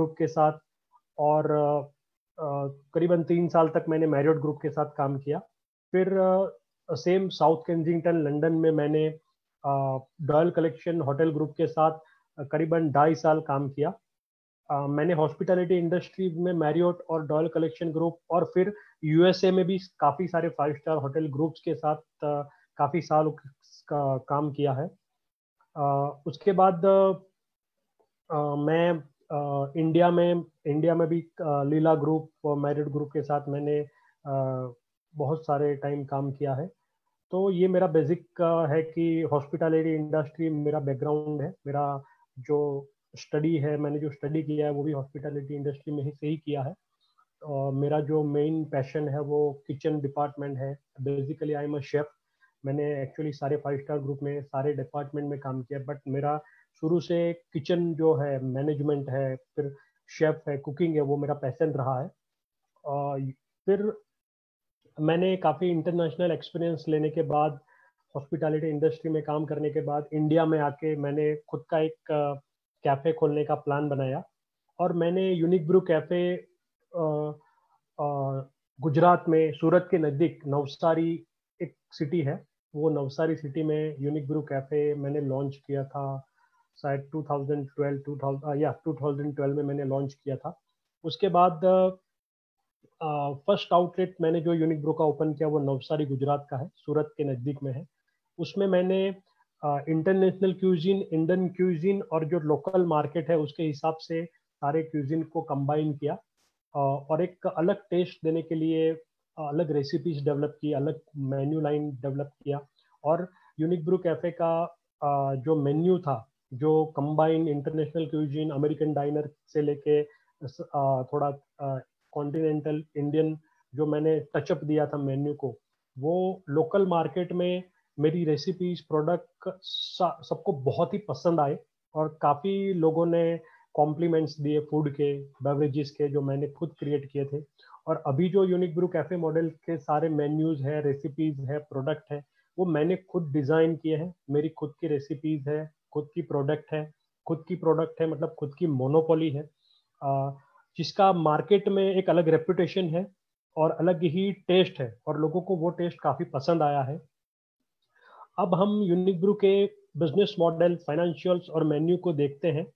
Group के साथ और करीबन तीन साल तक मैंने मैरियट ग्रुप के साथ काम किया। फिर सेम साउथ केंजिंगटन लंदन में मैंने डॉयल कलेक्शन होटल ग्रुप के साथ करीबन ढाई साल काम किया। मैंने हॉस्पिटैलिटी इंडस्ट्री में मैरियोट और डॉयल कलेक्शन ग्रुप और फिर यूएसए में भी काफ़ी सारे फाइव स्टार होटल ग्रुप्स के साथ काफ़ी साल का, काम किया है। उसके बाद मैं इंडिया में इंडिया में भी लीला ग्रुप और मैरिड ग्रुप के साथ मैंने बहुत सारे टाइम काम किया है। तो ये मेरा बेसिक है कि हॉस्पिटलिटी इंडस्ट्री मेरा बैकग्राउंड है। मेरा जो स्टडी है, मैंने जो स्टडी किया है, वो भी हॉस्पिटलिटी इंडस्ट्री में ही से ही किया है। और मेरा जो मेन पैशन है, वो किचन डिपार्टमेंट है। Basically I am a chef मैंने एक्चुअली सारे फाइव स्टार ग्रुप में, सारे डिपार्टमेंट में काम किया बट मेरा शुरू से किचन जो है मैनेजमेंट है, फिर शेफ है कुकिंग है, वो मेरा पैसन रहा है। और फिर मैंने काफ़ी इंटरनेशनल एक्सपीरियंस लेने के बाद हॉस्पिटैलिटी इंडस्ट्री में काम करने के बाद इंडिया में आके मैंने खुद का एक कैफ़े खोलने का प्लान बनाया। और मैंने यूनिक ब्रू कैफ़े गुजरात में, सूरत के नज़दीक नवसारी एक सिटी है। वो नवसारी सिटी में यूनिक ब्रू कैफ़े मैंने लॉन्च किया था। शायद 2012 2000 या 2012 में मैंने लॉन्च किया था। उसके बाद फ़र्स्ट आउटलेट मैंने जो यूनिक ब्रू का ओपन किया, वो नवसारी गुजरात का है, सूरत के नज़दीक में है। उसमें मैंने इंटरनेशनल क्यूजिन इंडियन क्यूजिन और जो लोकल मार्केट है, उसके हिसाब से सारे क्यूजिन को कंबाइन किया और एक अलग टेस्ट देने के लिए अलग रेसिपीज़ डेवलप की अलग मेन्यू लाइन डेवलप किया। और यूनिक ब्रू कैफ़े का जो मेन्यू था जो combine international cuisine American diner से लेके थोड़ा कॉन्टिनेंटल इंडियन जो मैंने टचअप दिया था मेन्यू को, वो लोकल मार्केट में मेरी रेसिपीज़ प्रोडक्ट सबको बहुत ही पसंद आए और काफ़ी लोगों ने कॉम्प्लीमेंट्स दिए फ़ूड के बेवरेजेस के जो मैंने खुद क्रिएट किए थे। और अभी जो यूनिक ब्रू कैफ़े मॉडल के सारे मेन्यूज़ है रेसिपीज़ है प्रोडक्ट है, वो मैंने खुद डिज़ाइन किए हैं। मेरी खुद की रेसिपीज़ है खुद की प्रोडक्ट है, खुद की प्रोडक्ट है मतलब खुद की मोनोपोली है जिसका मार्केट में एक अलग रेपुटेशन है और अलग ही टेस्ट है और लोगों को वो टेस्ट काफ़ी पसंद आया है। अब हम यूनिक ब्रू के बिज़नेस मॉडल फाइनेंशियल्स और मेन्यू को देखते हैं।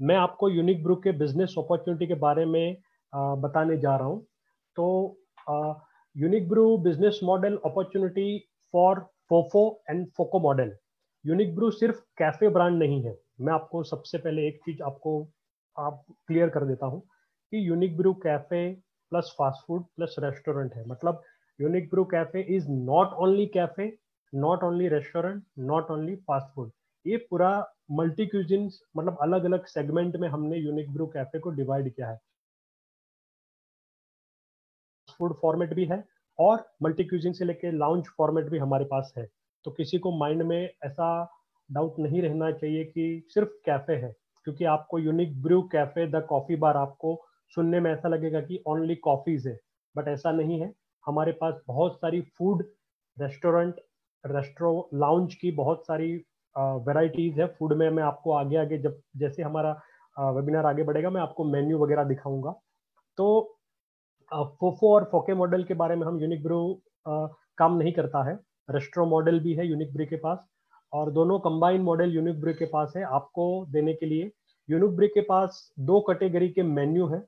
मैं आपको यूनिक ब्रू के बिज़नेस अपॉर्चुनिटी के बारे में बताने जा रहा हूँ। तो unique brew business model opportunity for FOFO and FOCO model unique brew सिर्फ़ कैफ़े ब्रांड नहीं है। मैं आपको सबसे पहले एक चीज़ आपको, आप क्लियर कर देता हूँ कि unique brew cafe plus fast food plus restaurant है। मतलब unique brew cafe is not only cafe not only restaurant not only fast food ये पूरा मल्टी क्यूजिन मतलब अलग अलग सेगमेंट में हमने यूनिक ब्रू कैफ़े को डिवाइड किया है। फ़ूड फॉर्मेट भी है और मल्टी क्यूजिन से लेके लाउंज फॉर्मेट भी हमारे पास है। तो किसी को माइंड में ऐसा डाउट नहीं रहना चाहिए कि सिर्फ़ कैफ़े है, क्योंकि आपको unique brew cafe the coffee bar आपको सुनने में ऐसा लगेगा कि ओनली कॉफीज है। बट ऐसा नहीं है। हमारे पास बहुत सारी फ़ूड रेस्टोरेंट रेस्ट्रो लाउंज की बहुत सारी वेराइटीज़ है। फ़ूड में मैं आपको आगे आगे जब, जैसे हमारा वेबिनार आगे बढ़ेगा, मैं आपको मेन्यू वगैरह दिखाऊँगा। तो फोफो और फोके मॉडल के बारे में हम यूनिक ब्रू काम नहीं करता है। रेस्ट्रो मॉडल भी है यूनिक ब्रू के पास, और दोनों कंबाइन मॉडल यूनिक ब्रू के पास है। आपको देने के लिए यूनिक ब्रू के पास दो कैटेगरी के मेन्यू है।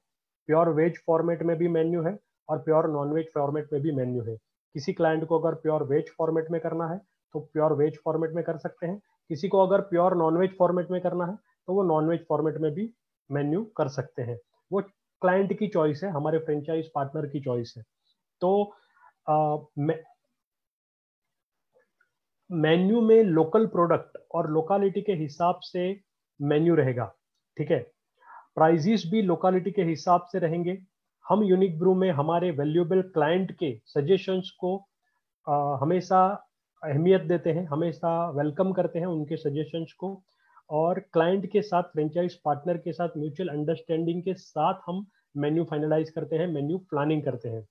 प्योर वेज फॉर्मेट में भी मेन्यू है और प्योर नॉन वेज फॉर्मेट में भी मेन्यू है। किसी क्लाइंट को अगर प्योर वेज फॉर्मेट में करना है तो प्योर वेज फॉर्मेट में कर सकते हैं। किसी को अगर प्योर नॉन वेज फॉर्मेट में करना है तो वो नॉन वेज फॉर्मेट में भी मेन्यू कर सकते हैं। वो क्लाइंट की चॉइस है, हमारे फ्रेंचाइज पार्टनर की चॉइस है। तो मेन्यू में लोकल प्रोडक्ट और लोकालिटी के हिसाब से मेन्यू रहेगा ठीक है? प्राइजेस भी लोकालिटी के हिसाब से रहेंगे। हम यूनिक ब्रू में हमारे वैल्यूएबल क्लाइंट के सजेशंस को आ, हमेशा अहमियत देते हैं हमेशा वेलकम करते हैं उनके सजेशंस को। और क्लाइंट के साथ फ्रेंचाइज पार्टनर के साथ म्यूचुअल अंडरस्टैंडिंग के साथ हम मेन्यू फाइनलाइज करते हैं मेन्यू प्लानिंग करते हैं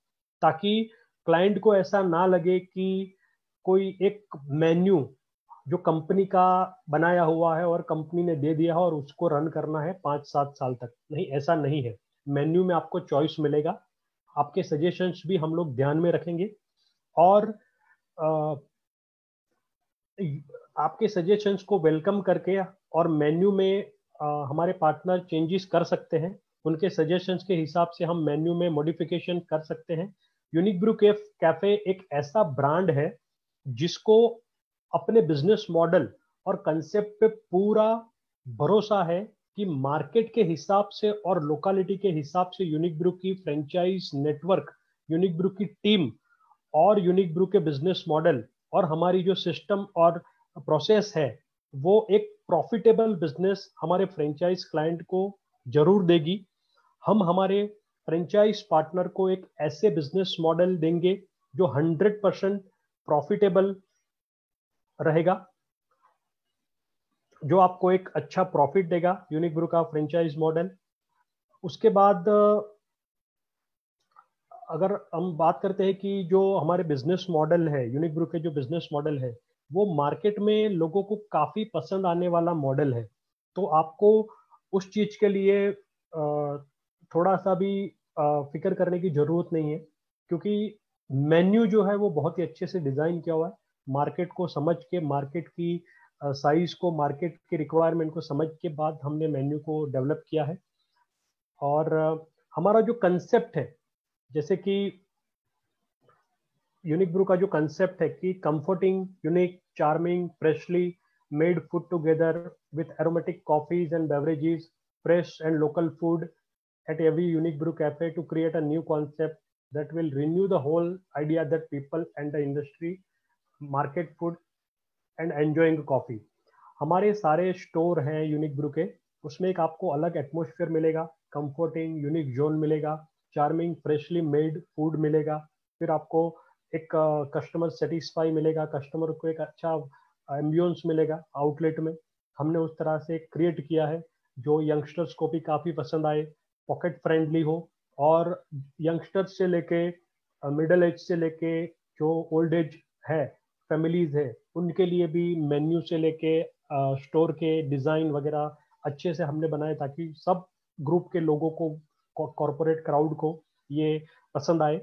ताकि क्लाइंट को ऐसा ना लगे कि कोई एक मेन्यू जो कंपनी का बनाया हुआ है और कंपनी ने दे दिया है और उसको रन करना है पाँच सात साल तक। नहीं ऐसा नहीं है। मेन्यू में आपको चॉइस मिलेगा। आपके सजेशंस भी हम लोग ध्यान में रखेंगे। और आ, आपके सजेशंस को वेलकम करके और मेन्यू में आ, हमारे पार्टनर चेंजेस कर सकते हैं। उनके सजेशंस के हिसाब से हम मेन्यू में मॉडिफिकेशन कर सकते हैं। यूनिक ब्रू कैफ़े एक ऐसा ब्रांड है जिसको अपने बिज़नेस मॉडल और कंसेप्ट पे पूरा भरोसा है कि मार्केट के हिसाब से और लोकालिटी के हिसाब से यूनिक ब्रू की फ्रेंचाइज नेटवर्क यूनिक ब्रू की टीम और यूनिक ब्रू के बिज़नेस मॉडल और हमारी जो सिस्टम और प्रोसेस है, वो एक प्रॉफिटेबल बिज़नेस हमारे फ्रेंचाइज क्लाइंट को ज़रूर देगी। हम हमारे फ्रेंचाइज पार्टनर को एक ऐसे बिज़नेस मॉडल देंगे जो 100 परसेंट प्रॉफिटेबल रहेगा, जो आपको एक अच्छा प्रॉफिट देगा यूनिक ब्रू का फ्रेंचाइज मॉडल उसके बाद, अगर हम बात करते हैं कि जो हमारे बिज़नेस मॉडल है यूनिक ब्रू के जो बिज़नेस मॉडल है, वो मार्केट में लोगों को काफ़ी पसंद आने वाला मॉडल है। तो आपको उस चीज़ के लिए थोड़ा सा भी फ़िक्र करने की ज़रूरत नहीं है, क्योंकि मेन्यू जो है वो बहुत ही अच्छे से डिज़ाइन किया हुआ है। मार्केट को समझ के, मार्केट की साइज़ को, मार्केट के रिक्वायरमेंट को समझ के बाद हमने मेन्यू को डेवलप किया है। और हमारा जो कंसेप्ट है, जैसे कि यूनिक ब्रू का जो कंसेप्ट है कि comforting, unique, charming, freshly made food together with aromatic coffees and beverages, fresh and local food at every unique brew cafe to create a new concept that will renew the whole idea that people and the industry market food and enjoying coffee हमारे सारे store हैं unique Bru के उसमें एक आपको अलग atmosphere मिलेगा comforting unique zone मिलेगा चार्मिंग फ्रेशली मेड फ़ूड मिलेगा फिर आपको एक कस्टमर uh, सेटिस्फाई मिलेगा कस्टमर को एक अच्छा एम्बियंस मिलेगा आउटलेट में। हमने उस तरह से क्रिएट किया है जो यंगस्टर्स को भी काफ़ी पसंद आए पॉकेट फ्रेंडली हो और यंगस्टर्स से लेके मिडल एज से लेके जो ओल्ड एज है फैमिलीज़ है, उनके लिए भी मेन्यू से लेके स्टोर के डिज़ाइन वगैरह अच्छे से हमने बनाए ताकि सब ग्रुप के लोगों को कॉरपोरेट क्राउड को ये पसंद आए।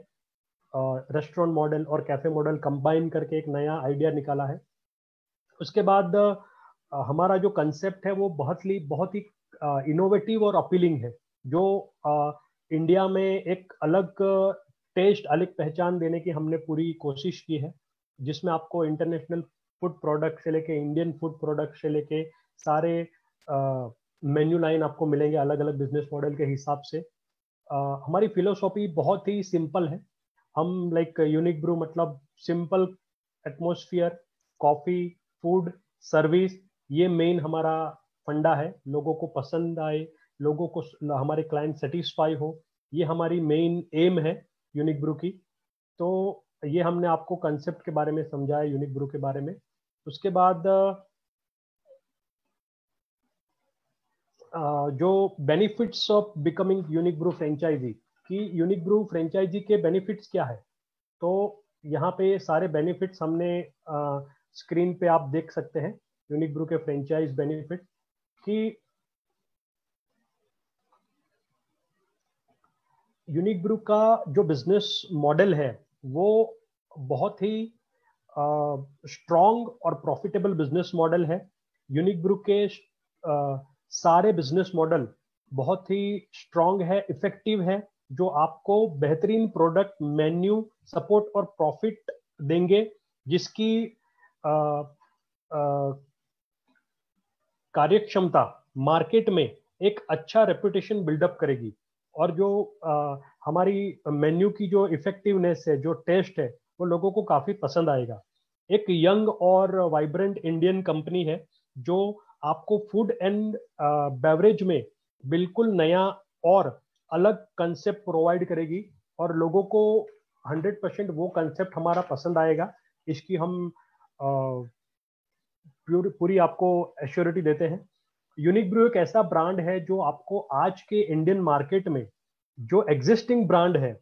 रेस्टोरेंट मॉडल और कैफ़े मॉडल कंबाइन करके एक नया आइडिया निकाला है। उसके बाद हमारा जो कंसेप्ट है वो बहुत ही बहुत ही इनोवेटिव और अपीलिंग है, जो इंडिया में एक अलग टेस्ट अलग पहचान देने की हमने पूरी कोशिश की है जिसमें आपको इंटरनेशनल फ़ूड प्रोडक्ट से लेके इंडियन फ़ूड प्रोडक्ट से लेके सारे मेन्यू लाइन आपको मिलेंगे अलग अलग बिज़नेस मॉडल के हिसाब से। आ, हमारी फिलोसॉफी बहुत ही सिंपल है। हम लाइक यूनिक ब्रू मतलब simple atmosphere coffee food service ये मेन हमारा फंडा है। लोगों को पसंद आए लोगों को हमारे क्लाइंट सेटिस्फाई हो, ये हमारी मेन एम है यूनिक ब्रू की। तो ये हमने आपको कंसेप्ट के बारे में समझाया यूनिक ब्रू के बारे में। उसके बाद जो benefits of becoming unique brew franchisee कि यूनिक ब्रू फ्रेंचाइजी के बेनिफिट्स क्या है? तो यहाँ पे सारे बेनिफिट्स हमने स्क्रीन पे आप देख सकते हैं यूनिक ब्रू के फ्रेंचाइज बेनिफिट कि यूनिक ब्रू का जो बिज़नेस मॉडल है, वो बहुत ही स्ट्रॉन्ग और प्रॉफिटेबल बिज़नेस मॉडल है। यूनिक ब्रू के सारे बिज़नेस मॉडल बहुत ही स्ट्रॉन्ग है इफ़ेक्टिव है, जो आपको बेहतरीन प्रोडक्ट मेन्यू सपोर्ट और प्रॉफिट देंगे, जिसकी कार्यक्षमता मार्केट में एक अच्छा रेपुटेशन बिल्डअप करेगी। और जो आ, हमारी मेन्यू की जो इफेक्टिवनेस है जो टेस्ट है वो लोगों को काफ़ी पसंद आएगा। एक यंग और वाइब्रेंट इंडियन कंपनी है जो आपको फ़ूड एंड बेवरेज में बिल्कुल नया और अलग कंसेप्ट प्रोवाइड करेगी और लोगों को 100 परसेंट वो कंसेप्ट हमारा पसंद आएगा। इसकी हम आ, पूरी आपको एश्योरिटी देते हैं। यूनिक ब्रू एक ऐसा ब्रांड है जो आपको आज के इंडियन मार्केट में जो एग्जिस्टिंग ब्रांड है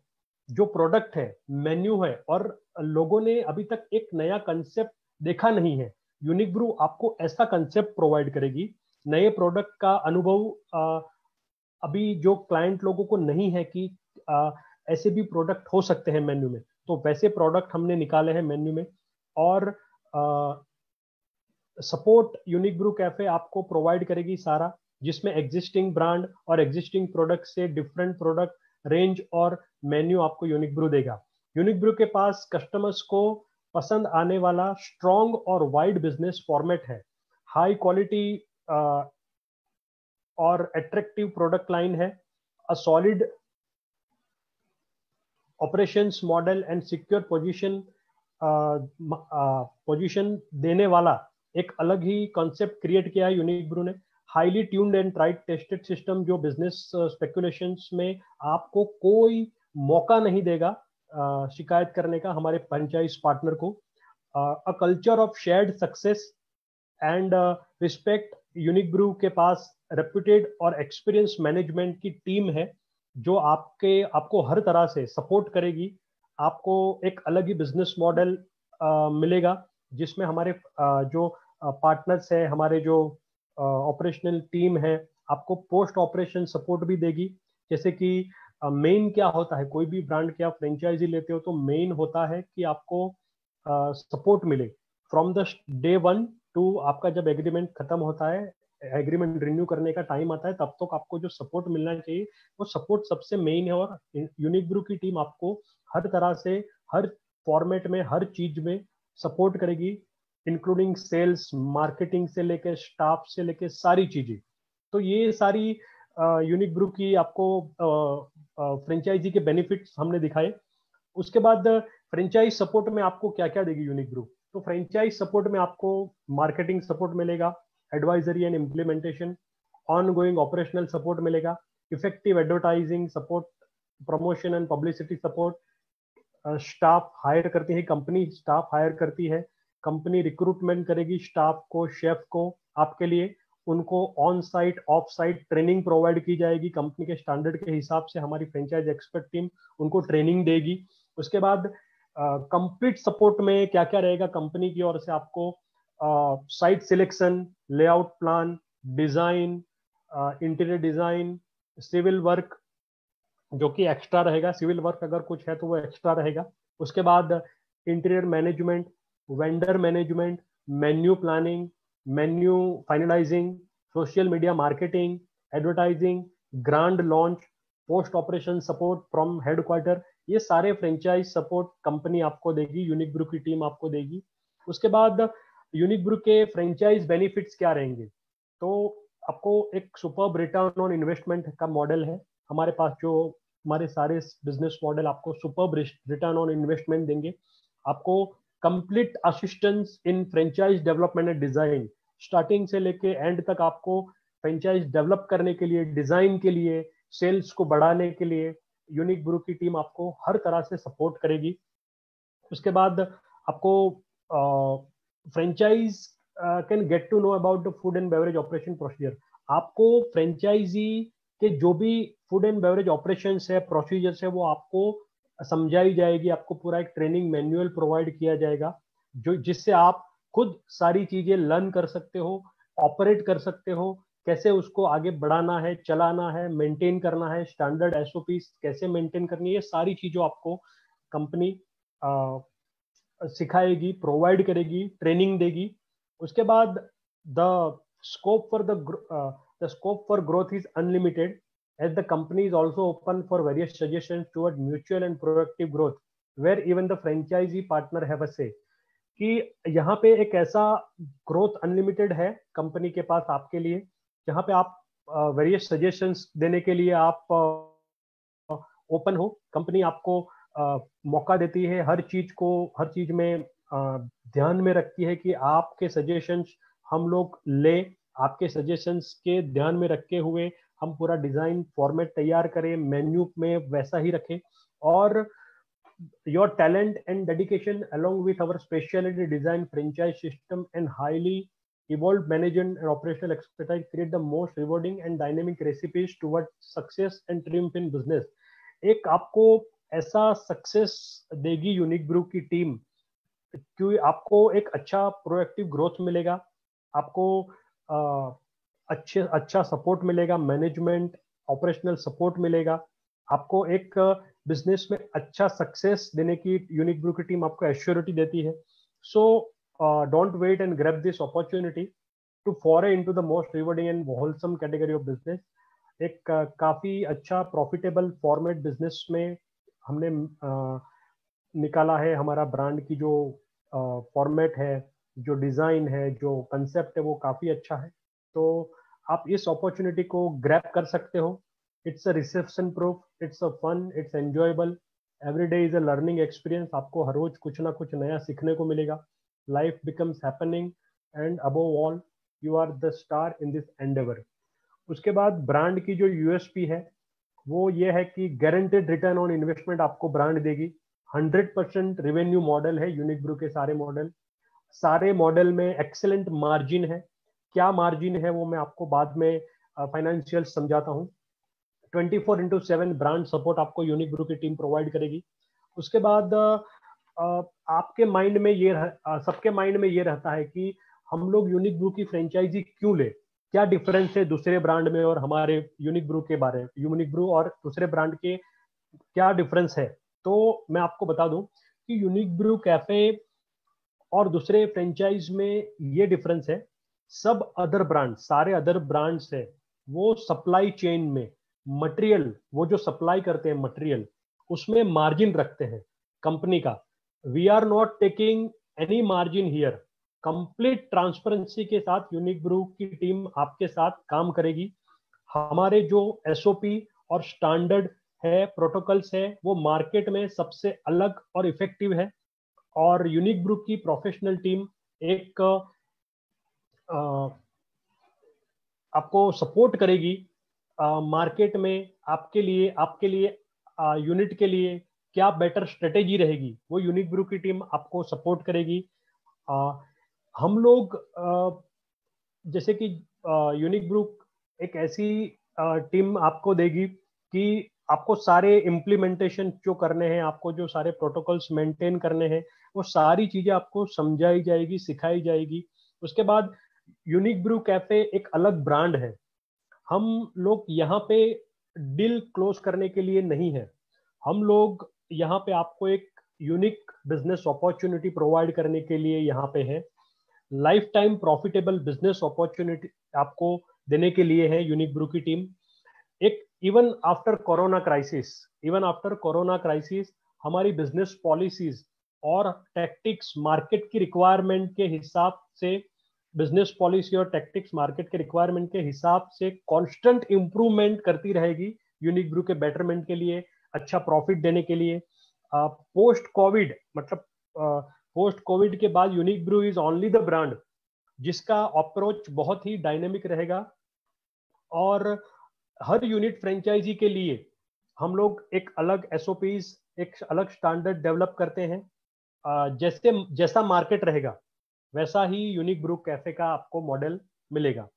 जो प्रोडक्ट है मेन्यू है और लोगों ने अभी तक एक नया कंसेप्ट देखा नहीं है। यूनिक ब्रू आपको ऐसा कंसेप्ट प्रोवाइड करेगी। नए प्रोडक्ट का अनुभव अभी जो क्लाइंट लोगों को नहीं है कि आ, ऐसे भी प्रोडक्ट हो सकते हैं मेन्यू में। तो वैसे प्रोडक्ट हमने निकाले हैं मेन्यू में और सपोर्ट यूनिक ब्रू कैफ़े आपको प्रोवाइड करेगी सारा, जिसमें एग्जिस्टिंग ब्रांड और एग्जिस्टिंग प्रोडक्ट से डिफरेंट प्रोडक्ट रेंज और मेन्यू आपको यूनिक ब्रू देगा। यूनिक ब्रू के पास कस्टमर्स को पसंद आने वाला स्ट्रॉन्ग और वाइड बिज़नेस फॉर्मेट है। हाई क्वालिटी और अट्रैक्टिव प्रोडक्ट लाइन है। A solid operations model and secure position position देने वाला एक अलग ही कॉन्सेप्ट क्रिएट किया है यूनिक ब्रू ने। Highly tuned and tried tested system जो बिज़नेस स्पेकुलेशन uh, में आपको कोई मौका नहीं देगा uh, शिकायत करने का हमारे फ्रेंचाइज पार्टनर को। A culture of shared success and respect unique brew के पास रेप्यूटेड और एक्सपीरियंस मैनेजमेंट की टीम है जो आपके आपको हर तरह से सपोर्ट करेगी आपको एक अलग ही बिज़नेस मॉडल मिलेगा। जिसमें हमारे जो पार्टनर्स है, हमारे जो ऑपरेशनल टीम है, आपको पोस्ट ऑपरेशन सपोर्ट भी देगी। जैसे कि मेन क्या होता है? कोई भी ब्रांड के आप फ्रेंचाइजी लेते हो तो मेन होता है कि आपको सपोर्ट मिले। From the day one to आपका जब एग्रीमेंट खत्म होता है एग्रीमेंट रिन्यू करने का टाइम आता है, तब तक तो आपको जो सपोर्ट मिलना चाहिए, वो सपोर्ट सबसे मेन है और यूनिक ग्रुप की टीम आपको हर तरह से, हर फॉर्मेट में, हर चीज़ में सपोर्ट करेगी इंक्लूडिंग सेल्स मार्केटिंग से लेकर स्टाफ से लेकर सारी चीज़ें। तो ये सारी यूनिक ग्रुप की आपको फ्रेंचाइजी के बेनिफिट्स हमने दिखाए। उसके बाद फ्रेंचाइज सपोर्ट में आपको क्या क्या देगी यूनिक ग्रुप तो फ्रेंचाइज सपोर्ट में आपको मार्केटिंग सपोर्ट मिलेगा advisory and implementation ongoing operational support मिलेगा effective advertising support promotion and publicity support staff hire करती है कंपनी स्टाफ हायर करती है कंपनी रिक्रूटमेंट करेगी स्टाफ को शेफ को आपके लिए उनको on site off site training provide की जाएगी कंपनी के स्टैंडर्ड के हिसाब से हमारी फ्रेंचाइज एक्सपर्ट टीम उनको ट्रेनिंग देगी। उसके बाद कंप्लीट uh, सपोर्ट में क्या क्या रहेगा कंपनी की ओर से आपको site selection layout plan design interior design civil work जो कि एक्स्ट्रा रहेगा सिविल वर्क अगर कुछ है तो वो एक्स्ट्रा रहेगा। उसके बाद interior management vendor management menu planning menu finalizing social media marketing advertising grand launch post operation support from headquarter ये सारे फ्रेंचाइज सपोर्ट कंपनी आपको देगी यूनिक ग्रुप की टीम आपको देगी। उसके बाद यूनिक ग्रुप के फ्रेंचाइज बेनिफिट्स क्या रहेंगे? तो आपको एक सुपर रिटर्न ऑन इन्वेस्टमेंट का मॉडल है। हमारे पास जो हमारे सारे बिज़नेस मॉडल आपको सुपर रिटर्न ऑन इन्वेस्टमेंट देंगे। आपको complete assistance in franchise development and design starting से लेके एंड तक आपको फ्रेंचाइज डेवलप करने के लिए डिज़ाइन के लिए सेल्स को बढ़ाने के लिए यूनिक ग्रुप की टीम आपको हर तरह से सपोर्ट करेगी। उसके बाद आपको franchise can get to know about the food and beverage operation procedure आपको फ्रेंचाइजी के जो भी फ़ूड एंड बेवरेज ऑपरेशन है प्रोसीजर्स है, वो आपको समझाई जाएगी, आपको पूरा एक ट्रेनिंग मैनुअल प्रोवाइड किया जाएगा, जो, जिससे आप खुद सारी चीज़ें लर्न कर सकते हो ऑपरेट कर सकते हो, कैसे उसको आगे बढ़ाना है, चलाना है मेंटेन करना है स्टैंडर्ड एसओपी कैसे मेंटेन करनी है सारी चीज़ों आपको कंपनी सिखाएगी प्रोवाइड करेगी ट्रेनिंग देगी। उसके बाद the scope for the scope for growth is unlimited as the company is also open for various suggestion toward mutual and productive growth where even the franchisee partner have a से कि यहाँ पे एक ऐसा growth unlimited है company के पास आपके लिए जहाँ पे आप वेरियस uh, सजेशंस देने के लिए आप ओपन uh, हो। कंपनी आपको मौका देती है हर चीज़ को हर चीज़ में ध्यान में रखती है कि आपके सजेशंस हम लोग ले। आपके सजेशंस के ध्यान में रखे हुए हम पूरा डिज़ाइन फॉर्मेट तैयार करें मेन्यू में वैसा ही रखें और your talent and dedication along with our speciality design franchise system and highly evolved management and operational expertise create the most rewarding and dynamic recipes towards success and triumph in business. एक आपको ऐसा success देगी unique group की team क्योंकि आपको एक अच्छा proactive growth मिलेगा, आपको अच्छे अच्छा सपोर्ट मिलेगा मैनेजमेंट ऑपरेशनल सपोर्ट मिलेगा। आपको एक बिज़नेस में अच्छा सक्सेस देने की यूनिक ब्रू की टीम आपको एश्योरिटी देती है। So don't wait and grab this opportunity to foray into the most rewarding and wholesome category of business एक uh, काफ़ी अच्छा प्रॉफिटेबल फॉर्मेट बिज़नेस में हमने uh, निकाला है। हमारा ब्रांड की जो फॉर्मेट है जो डिज़ाइन है, जो कंसेप्ट है, वो काफ़ी अच्छा है। तो आप इस अपॉर्चुनिटी को ग्रैप कर सकते हो। It's a recession proof it's a fun it's enjoyable every day is a learning experience आपको हर रोज कुछ ना कुछ नया सीखने को मिलेगा। Life becomes happening and above all you are the star in this endeavour उसके बाद ब्रांड की जो यूएसपी है, वो ये है कि गारंटेड रिटर्न ऑन इन्वेस्टमेंट आपको ब्रांड देगी। 100 परसेंट रिवेन्यू मॉडल है यूनिक ब्रू के सारे मॉडल सारे मॉडल में एक्सेलेंट मार्जिन है। क्या मार्जिन है वो मैं आपको बाद में फाइनेंशियल समझाता हूँ। 24 four into seven brand support आपको यूनिक ब्रू की टीम प्रोवाइड करेगी। उसके बाद आपके माइंड में ये सबके माइंड में ये रहता है कि हम लोग यूनिक ब्रू की फ्रेंचाइजी क्यों ले? क्या डिफरेंस है दूसरे ब्रांड में और हमारे यूनिक ब्रू के बारे में यूनिक ब्रू और दूसरे ब्रांड के क्या डिफरेंस है? तो मैं आपको बता दूँ कि यूनिक ब्रू कैफ़े और दूसरे फ्रेंचाइज में ये डिफरेंस है, सब अदर ब्रांड सारे अदर ब्रांड्स है, वो सप्लाई चेन में मटेरियल वो जो सप्लाई करते हैं मटेरियल उसमें मार्जिन रखते हैं कंपनी का। We are not taking any margin here complete transparency के साथ यूनिक ब्रू की टीम आपके साथ काम करेगी। हमारे जो एसओपी और स्टैंडर्ड है प्रोटोकॉल्स है, वो मार्केट में सबसे अलग और इफ़ेक्टिव है। और यूनिक ग्रुप की प्रोफेशनल टीम एक आपको सपोर्ट करेगी मार्केट में आपके लिए आपके लिए यूनिट के लिए क्या बेटर स्ट्रेटेजी रहेगी वो यूनिक ग्रुप की टीम आपको सपोर्ट करेगी। आ, हम लोग आ, जैसे कि यूनिक ग्रुप एक ऐसी टीम आपको देगी कि आपको सारे इम्प्लीमेंटेशन जो करने हैं, आपको जो सारे प्रोटोकॉल्स मेंटेन करने हैं, वो सारी चीज़ें आपको समझाई जाएगी, सिखाई जाएगी। उसके बाद यूनिक ब्रू कैफ़े एक अलग ब्रांड है। हम लोग यहाँ पे डील क्लोज करने के लिए नहीं है। हम लोग यहाँ पे आपको एक यूनिक बिज़नेस अपॉर्चुनिटी प्रोवाइड करने के लिए यहाँ पे है। Life time profitable business opportunity आपको देने के लिए है यूनिक ब्रू की टीम एक even after corona crisis even after corona crisis हमारी बिज़नेस पॉलिसीज़ और टैक्टिक्स मार्केट की रिक्वायरमेंट के हिसाब से बिज़नेस पॉलिसी और टैक्टिक्स मार्केट के रिक्वायरमेंट के हिसाब से कांस्टेंट इंप्रूवमेंट करती रहेगी यूनिक ब्रू के बेटरमेंट के लिए अच्छा प्रॉफिट देने के लिए। पोस्ट कोविड मतलब पोस्ट कोविड के बाद Unique Brew is only the brand जिसका अप्रोच बहुत ही डायनेमिक रहेगा। और हर यूनिट फ्रेंचाइजी के लिए हम लोग एक अलग एसओपीज एक अलग स्टैंडर्ड डेवलप करते हैं। जैसे, जैसा मार्केट रहेगा, वैसा ही यूनिक ब्रू कैफ़े का आपको मॉडल मिलेगा।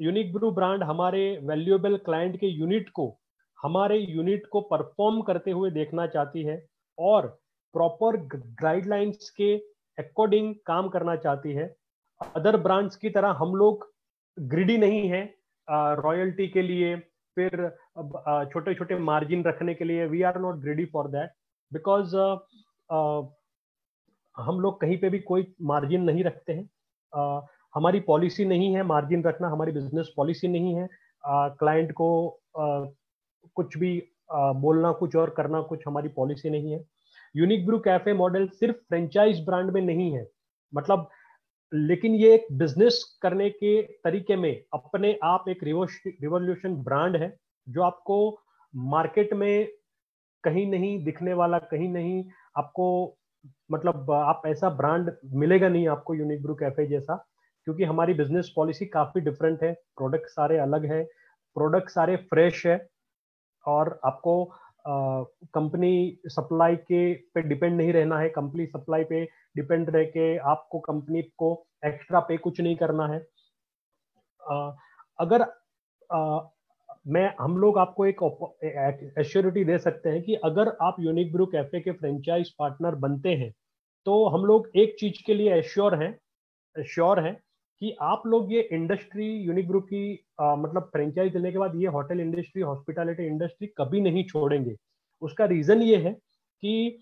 यूनिक ब्रू ब्रांड हमारे वैल्यूएबल क्लाइंट के यूनिट को, हमारे यूनिट को परफॉर्म करते हुए देखना चाहती है और प्रॉपर गाइडलाइंस के अकॉर्डिंग काम करना चाहती है। अदर ब्रांड्स की तरह हम लोग ग्रिडी नहीं है रॉयल्टी के लिए फिर छोटे छोटे मार्जिन रखने के लिए we are not greedy for that because हम लोग कहीं पे भी कोई मार्जिन नहीं रखते हैं। uh, हमारी पॉलिसी नहीं है मार्जिन रखना हमारी बिज़नेस पॉलिसी नहीं है। क्लाइंट uh, को uh, कुछ भी बोलना कुछ और करना कुछ हमारी पॉलिसी नहीं है। यूनिक ब्रू कैफ़े मॉडल सिर्फ़ फ्रेंचाइज ब्रांड में नहीं है। मतलब लेकिन ये एक बिज़नेस करने के तरीके में अपने आप एक रिवोल्यूशन ब्रांड है, जो आपको मार्केट में कहीं नहीं दिखने वाला, कहीं नहीं आपको मतलब आप ऐसा ब्रांड मिलेगा नहीं आपको यूनिक ब्रू कैफ़े जैसा, क्योंकि हमारी बिज़नेस पॉलिसी काफ़ी डिफरेंट है प्रोडक्ट सारे अलग है प्रोडक्ट सारे फ्रेश है, और आपको कंपनी सप्लाई के पे डिपेंड नहीं रहना है कंपनी सप्लाई पे डिपेंड रह के आपको कंपनी को एक्स्ट्रा पे कुछ नहीं करना है। आ, अगर आ, मैं हम लोग आपको एक एश्योरिटी दे सकते हैं कि अगर आप यूनिक ब्रू कैफ़े के फ्रेंचाइज पार्टनर बनते हैं तो हम लोग एक चीज़ के लिए एश्योर हैं श्योर हैं कि आप लोग ये इंडस्ट्री यूनिक ग्रुप की आ, मतलब फ्रेंचाइज देने के बाद ये होटल इंडस्ट्री हॉस्पिटैलिटी इंडस्ट्री कभी नहीं छोड़ेंगे। उसका रीजन ये है कि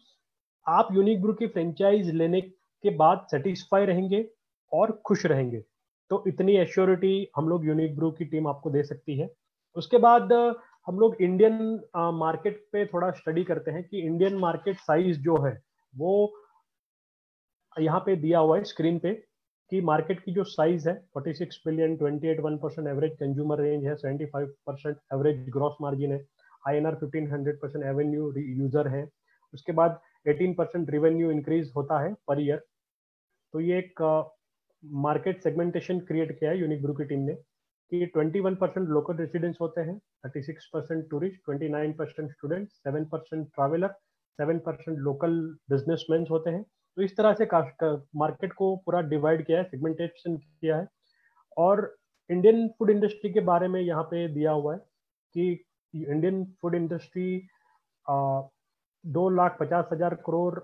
आप यूनिक ग्रुप की फ्रेंचाइज लेने के बाद सेटिस्फाई रहेंगे और खुश रहेंगे। तो इतनी एश्योरिटी हम लोग यूनिक ग्रुप की टीम आपको दे सकती है। उसके बाद हम लोग इंडियन मार्केट पे थोड़ा स्टडी करते हैं कि इंडियन मार्केट साइज़ जो है वो यहाँ पे दिया हुआ है स्क्रीन पे। कि मार्केट की जो साइज़ है 46 billion 28 one percent average consumer range है 75 परसेंट एवरेज ग्रॉस मार्जिन है I N R fifteen hundred percent avenue user है। उसके बाद 18 परसेंट रिवेन्यू इंक्रीज होता है पर ईयर तो ये एक मार्केट सेगमेंटेशन क्रिएट किया है यूनिक ग्रुप की टीम ने कि 21 परसेंट लोकल रेसिडेंट्स होते हैं 36 percent tourist 29 percent student 7 percent traveller 7 percent local businessman होते हैं। तो इस तरह से मार्केट को पूरा डिवाइड किया है सेगमेंटेशन किया है। और इंडियन फ़ूड इंडस्ट्री के बारे में यहाँ पे दिया हुआ है कि इंडियन फ़ूड इंडस्ट्री दो लाख पचास हज़ार करोड़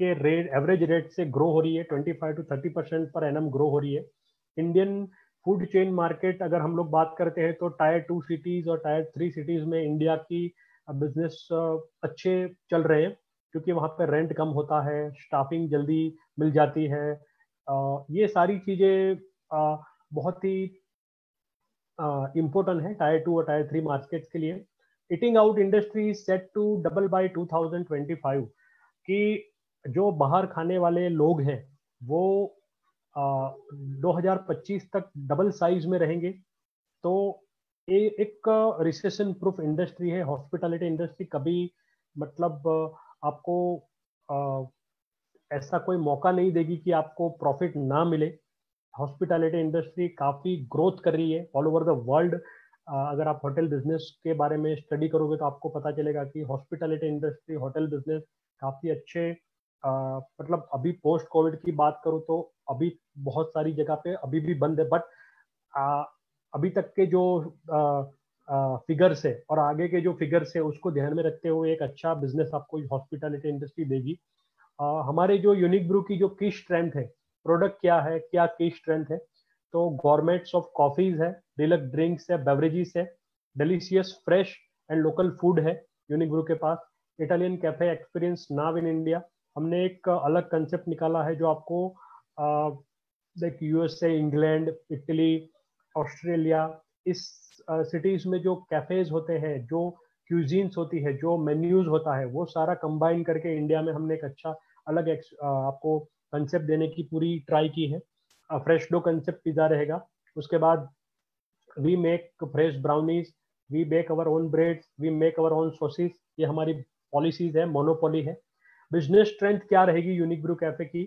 के रेट एवरेज रेट से ग्रो हो रही है। Twenty five to thirty percent per annum grow हो रही है। इंडियन फ़ूड चेन मार्केट अगर हम लोग बात करते हैं तो टायर टू सिटीज़ और टायर थ्री सिटीज़ में इंडिया की बिज़नेस अच्छे चल रहे हैं। क्योंकि वहाँ पर रेंट कम होता है स्टाफिंग जल्दी मिल जाती है। ये सारी चीज़ें बहुत ही इम्पोर्टेंट है टायर टू और टायर थ्री मार्केट्स के लिए। Eating out industry set to double by 2025 कि जो बाहर खाने वाले लोग हैं वो आ, 2025 तक डबल साइज़ में रहेंगे। तो ये एक रिसेशन प्रूफ इंडस्ट्री है हॉस्पिटलिटी इंडस्ट्री कभी मतलब आपको आ, ऐसा कोई मौका नहीं देगी कि आपको प्रॉफिट ना मिले। हॉस्पिटैलिटी इंडस्ट्री काफ़ी ग्रोथ कर रही है ऑल ओवर द वर्ल्ड अगर आप होटल बिज़नेस के बारे में स्टडी करोगे तो आपको पता चलेगा कि हॉस्पिटैलिटी इंडस्ट्री होटल बिज़नेस काफ़ी अच्छे मतलब अभी पोस्ट कोविड की बात करूँ तो अभी बहुत सारी जगह पे अभी भी बंद है। बट अभी तक के जो फिगर्स है। और आगे के जो फिगर्स है उसको ध्यान में रखते हुए एक अच्छा बिज़नेस आपको हॉस्पिटलिटी इंडस्ट्री देगी। आ, हमारे जो यूनिक ब्रू की जो की स्ट्रेंथ है प्रोडक्ट क्या है क्या की स्ट्रेंथ है? तो गवर्नमेंट्स ऑफ़ कॉफीज है डिलक ड्रिंक्स है बेवरेजेस है delicious fresh and local food है यूनिक ब्रू के पास। Italian cafe experience now in India हमने एक अलग कंसेप्ट निकाला है जो आपको like USA England Italy Australia इस सिटीज़ में जो कैफेज होते हैं जो क्यूजीन्स होती है जो मेन्यूज होता है वो सारा कंबाइन करके इंडिया में हमने एक अच्छा अलग एक, आपको कंसेप्ट देने की पूरी ट्राई की है। फ्रेश डो कंसेप्ट पिज्जा रहेगा। उसके बाद we make fresh brownies we bake our own bread we make our own sauces ये हमारी पॉलिसीज़ है मोनोपोली है। बिज़नेस स्ट्रेंथ क्या रहेगी यूनिक ब्रू कैफ़े की?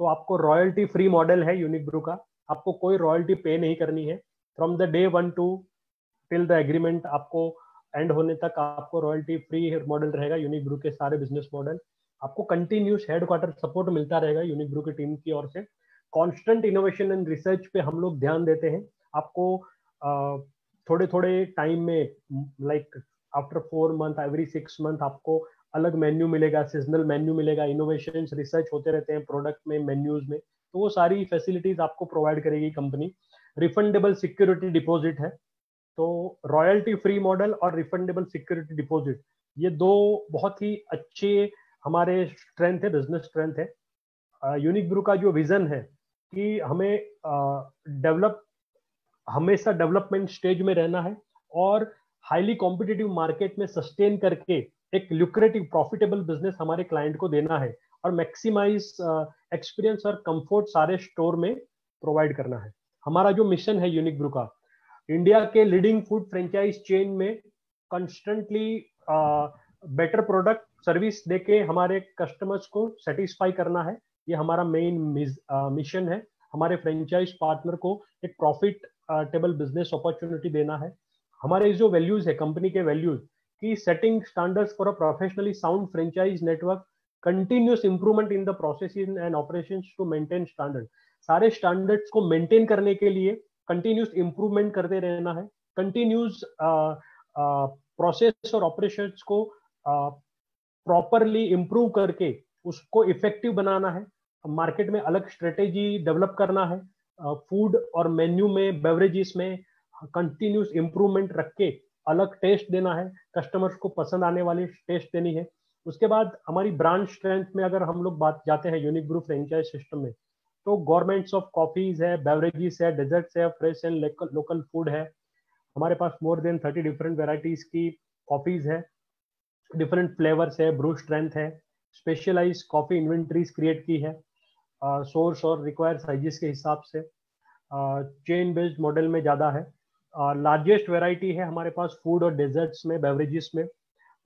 तो आपको रॉयल्टी फ्री मॉडल है यूनिक ब्रू का। आपको कोई रॉयल्टी पे नहीं करनी है। From the day one to till the agreement आपको एंड होने तक आपको रॉयल्टी फ्री मॉडल रहेगा यूनिक ग्रुप के सारे बिज़नेस मॉडल आपको कंटिन्यूस हेडक्वार्टर सपोर्ट मिलता रहेगा यूनिक ग्रुप की टीम की ओर से. कॉन्स्टेंट इनोवेशन एंड रिसर्च पे हम लोग ध्यान देते हैं. आपको थोड़े थोड़े टाइम में like after four month every six month आपको अलग मेन्यू मिलेगा सीजनल मेन्यू मिलेगा इनोवेशन रिसर्च होते रहते हैं प्रोडक्ट में मेन्यूज में. तो वो सारी फैसिलिटीज़ आपको प्रोवाइड करेगी कंपनी रिफंडेबल सिक्योरिटी डिपॉजिट है तो रॉयल्टी फ्री मॉडल और रिफंडेबल सिक्योरिटी डिपॉजिट ये दो बहुत ही अच्छे हमारे स्ट्रेंथ है बिज़नेस स्ट्रेंथ है। यूनिक ब्रू का जो विजन है कि हमें डेवलप हमेशा डेवलपमेंट स्टेज में रहना है और हाईली कॉम्पिटिटिव मार्केट में सस्टेन करके एक ल्यूक्रेटिव प्रॉफिटेबल बिज़नेस हमारे क्लाइंट को देना है और मैक्सिमाइज एक्सपीरियंस और कंफर्ट सारे स्टोर में प्रोवाइड करना है। हमारा जो मिशन है यूनिक ब्रू का, इंडिया के लीडिंग फ़ूड फ्रेंचाइज चेन में कंस्टेंटली बेटर प्रोडक्ट सर्विस देके हमारे कस्टमर्स को सेटिस्फाई करना है। ये हमारा मेन मिशन है। हमारे फ्रेंचाइज पार्टनर को एक प्रॉफिट टेबल बिज़नेस अपॉर्चुनिटी देना है। हमारे जो वैल्यूज़ है कंपनी के वैल्यूज़ की setting standards for a professionally sound franchise network continuous improvement in the process and operation to maintain standard सारे स्टैंडर्ड्स को मेंटेन करने के लिए कंटिन्यूस इंप्रूवमेंट करते रहना है। कंटिन्यूस प्रोसेस और ऑपरेशन को प्रॉपरली इंप्रूव करके उसको इफ़ेक्टिव बनाना है। मार्केट में अलग स्ट्रेटेजी डेवलप करना है। फ़ूड uh, और मेन्यू में बेवरेजेस में कंटिन्यूस इंप्रूवमेंट रख के अलग टेस्ट देना है। कस्टमर्स को पसंद आने वाली टेस्ट देनी है। उसके बाद हमारी ब्रांड स्ट्रेंथ में अगर हम लोग बात जाते हैं यूनिक ग्रुप फ्रेंचाइज सिस्टम में तो गवर्नमेंट्स ऑफ़ कॉफीज है बेवरेजेस है डेजर्ट्स है फ्रेश एंड लोकल फ़ूड है। हमारे पास more than thirty different varieties की कॉफीज है। डिफरेंट फ्लेवर्स है ब्रू स्ट्रेंथ है स्पेशलाइज कॉफ़ी इन्वेंट्रीज क्रिएट की है सोर्स और रिक्वायर साइजेस के हिसाब से। चेन बेस्ड मॉडल में ज़्यादा है। लार्जेस्ट वेराइटी है हमारे पास फ़ूड और डेजर्ट्स में बेवरेजेस में।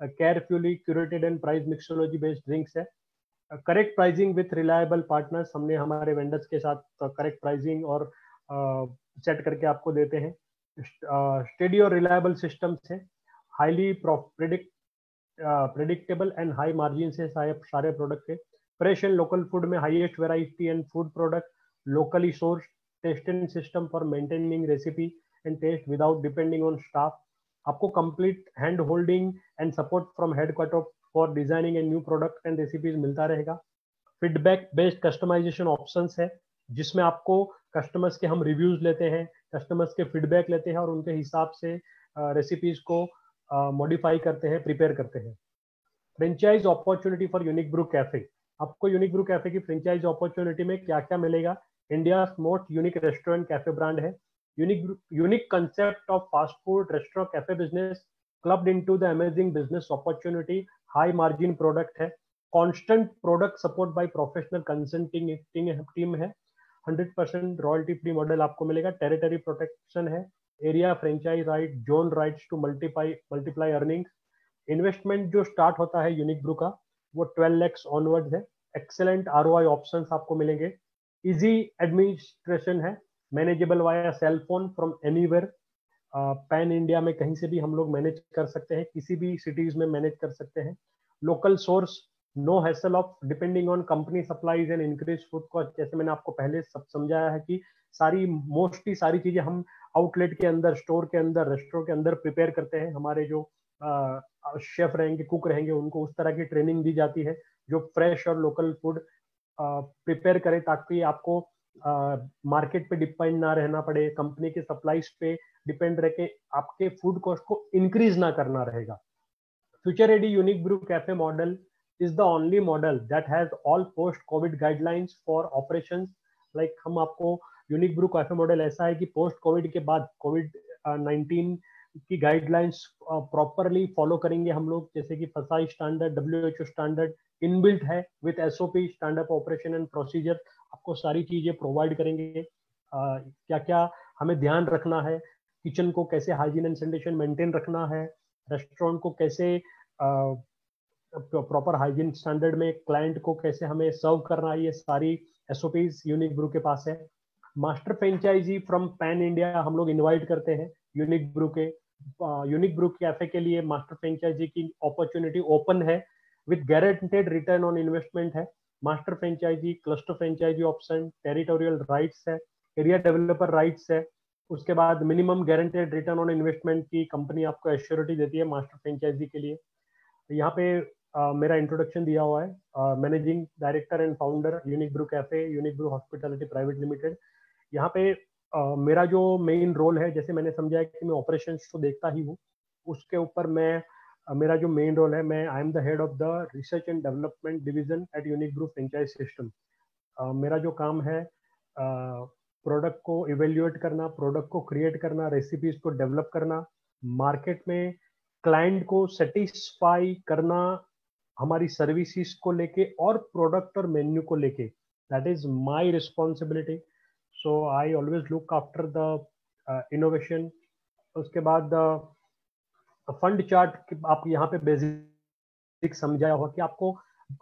Carefully curated and price mixology based drinks है। Correct pricing with reliable partners हमने हमारे वेंडर्स के साथ करेक्ट प्राइसिंग और सेट uh, करके आपको देते हैं। स्टेडी और रिलायबल सिस्टम है। Highly predict predictable and high margin से सारे प्रोडक्ट है फ्रेश एंड लोकल फ़ूड में highest variety and food product locally source tasting system for maintaining recipe and taste without depending on staff आपको complete hand holding and support from headquarter for designing and new product and recipes मिलता रहेगा। Feedback based customization option है, जिसमें आपको customers के हम reviews लेते हैं कस्टमर्स के फीडबैक लेते हैं और उनके हिसाब से रेसिपीज़ को मॉडिफाई करते हैं प्रिपेयर करते हैं। Franchise opportunity for Unique Brew cafe आपको यूनिक ब्रू कैफ़े की फ्रेंचाइज अपॉर्चुनिटी में क्या क्या मिलेगा? India most unique restaurant cafe brand है। Unique unique concept of fast food restaurant cafe business clubbed into the amazing business opportunity high margin product है। Constant product support by professional consulting team है। 100 percent royalty free model आपको मिलेगा। Territory protection है। Area franchise right zone rights to multiply multiply earning investment जो start होता है unique Bru का, वो 12 लैक्स ऑनवर्ड है। एक्सेलेंट आर ऑप्शन आपको मिलेंगे। इजी एडमिनिस्ट्रेशन है। Manageable via cell phone from anywhere pan India में कहीं से भी हम लोग मैनेज कर सकते हैं, किसी भी सिटीज़ में मैनेज कर सकते हैं। Local source no hassle of depending on company supplies and increase food cost जैसे मैंने आपको पहले सब समझाया है कि सारी मोस्टली सारी चीज़ें हम आउटलेट के अंदर स्टोर के अंदर रेस्टोरेंट के अंदर प्रिपेयर करते हैं। हमारे जो शेफ रहेंगे कुक रहेंगे, उनको उस तरह की ट्रेनिंग दी जाती है, जो फ्रेश और लोकल फ़ूड प्रिपेयर करें ताकि आपको मार्केट पे डिपेंड ना रहना पड़े कंपनी के सप्लाईज पे डिपेंड रह के आपके फ़ूड कॉस्ट को इंक्रीज ना करना रहेगा। Future ready Unique Brew cafe model is the only model that has all post covid guidelines for operations. Like, हम आपको यूनिक ब्रू कैफ़े मॉडल ऐसा है कि पोस्ट कोविड के बाद कोविड नाइनटीन की गाइडलाइंस प्रॉपरली फॉलो करेंगे हम लोग। जैसे कि FSSAI standard W H O standard inbuilt है with S O P standard operation and procedure आपको सारी चीज़ें प्रोवाइड करेंगे। क्या क्या हमें ध्यान रखना है? किचन को कैसे हाइजीन एंड सैनिटेशन मेंटेन रखना है? रेस्टोरेंट को कैसे प्रॉपर हाइजीन स्टैंडर्ड में क्लाइंट को कैसे हमें सर्व करना है? ये सारी एसओपीज यूनिक ब्रू के पास है। Master franchisee from pan India हम लोग इनवाइट करते हैं यूनिक ब्रू के। यूनिक ब्रू कैफ़े के लिए मास्टर फ्रेंचाइजी की अपॉर्चुनिटी ओपन है। With guaranteed return on investment है। Master franchisee cluster franchisee option territorial rights है एरिया डेवलपर राइट्स है उसके बाद minimum guaranteed return on investment की कंपनी आपको एश्योरिटी देती है मास्टर फ्रेंचाइजी के लिए। यहाँ पे Uh, मेरा इंट्रोडक्शन दिया हुआ है। Managing director and founder Unique Brew cafe Unique Brew hospitality private limited यहाँ पे uh, मेरा जो मेन रोल है जैसे मैंने समझा है कि मैं ऑपरेशन तो देखता ही हूँ उसके ऊपर मैं मेरा जो मेन रोल है मैं I am the head of the research and development division at Unique Group franchise system मेरा जो काम है प्रोडक्ट uh, को इवेल्युएट करना प्रोडक्ट को क्रिएट करना रेसिपीज़ को डेवलप करना मार्केट में क्लाइंट को सेटिस्फाई करना हमारी सर्विसेज़ को लेके और प्रोडक्ट और मेन्यू को लेके that is my responsibility so I always look after the innovation उसके बाद फंड चार्ट आप यहाँ पे बेसिक समझाया होगा कि आपको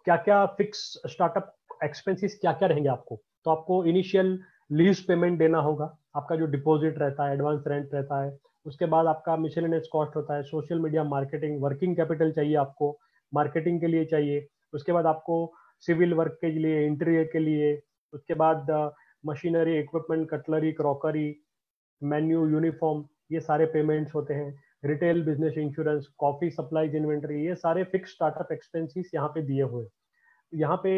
क्या क्या फिक्स स्टार्टअप एक्सपेंसेस क्या क्या रहेंगे आपको। तो आपको इनिशियल लीज पेमेंट देना होगा। आपका जो डिपॉजिट रहता है एडवांस रेंट रहता है, उसके बाद आपका मिसलेनियस कॉस्ट होता है social media marketing working capital चाहिए आपको मार्केटिंग के लिए चाहिए, उसके बाद आपको सिविल वर्क के लिए इंटीरियर के लिए, उसके बाद machinery equipment cutlery crockery menu uniform ये सारे पेमेंट्स होते हैं। Retail business, insurance, coffee supplies, inventory, ये सारे फिक्स स्टार्टअप एक्सपेंसिस यहाँ पे दिए हुए यहाँ पे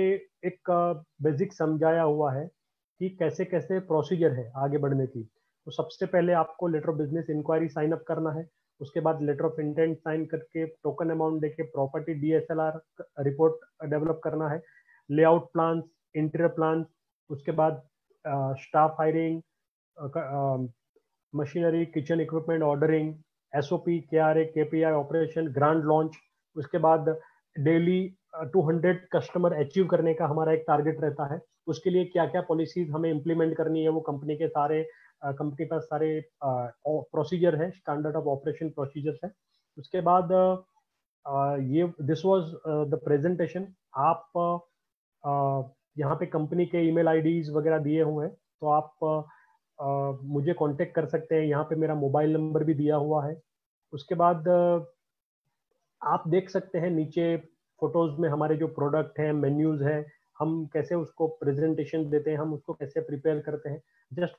एक बेसिक समझाया हुआ है कि कैसे कैसे प्रोसीजर है आगे बढ़ने की। तो सबसे पहले आपको letter of business inquiry sign up करना है। उसके बाद लेटर ऑफ़ इंटेंट साइन करके टोकन अमाउंट देके प्रॉपर्टी डीएसएलआर रिपोर्ट डेवलप करना है। लेआउट प्लान इंटीरियर प्लान उसके बाद staff hiring machinery kitchen equipment ordering S O P K R A K P I operation grand launch उसके बाद daily 200 customer achieve करने का हमारा एक टारगेट रहता है। उसके लिए क्या क्या पॉलिसीज़ हमें इम्प्लीमेंट करनी है, वो कंपनी के सारे कंपनी पास सारे प्रोसीजर है स्टैंडर्ड ऑफ़ ऑपरेशन प्रोसीजर है। उसके बाद ये दिस वाज द प्रेजेंटेशन आप यहाँ पे कंपनी के ईमेल आईडीज वगैरह दिए हुए हैं तो आप मुझे कांटेक्ट कर सकते हैं। यहाँ पे मेरा मोबाइल नंबर भी दिया हुआ है। उसके बाद आप देख सकते हैं नीचे फ़ोटोज़ में हमारे जो प्रोडक्ट हैं मेन्यूज हैं, हम कैसे उसको प्रेजेंटेशन देते हैं, हम उसको कैसे प्रिपेयर करते हैं। जस्ट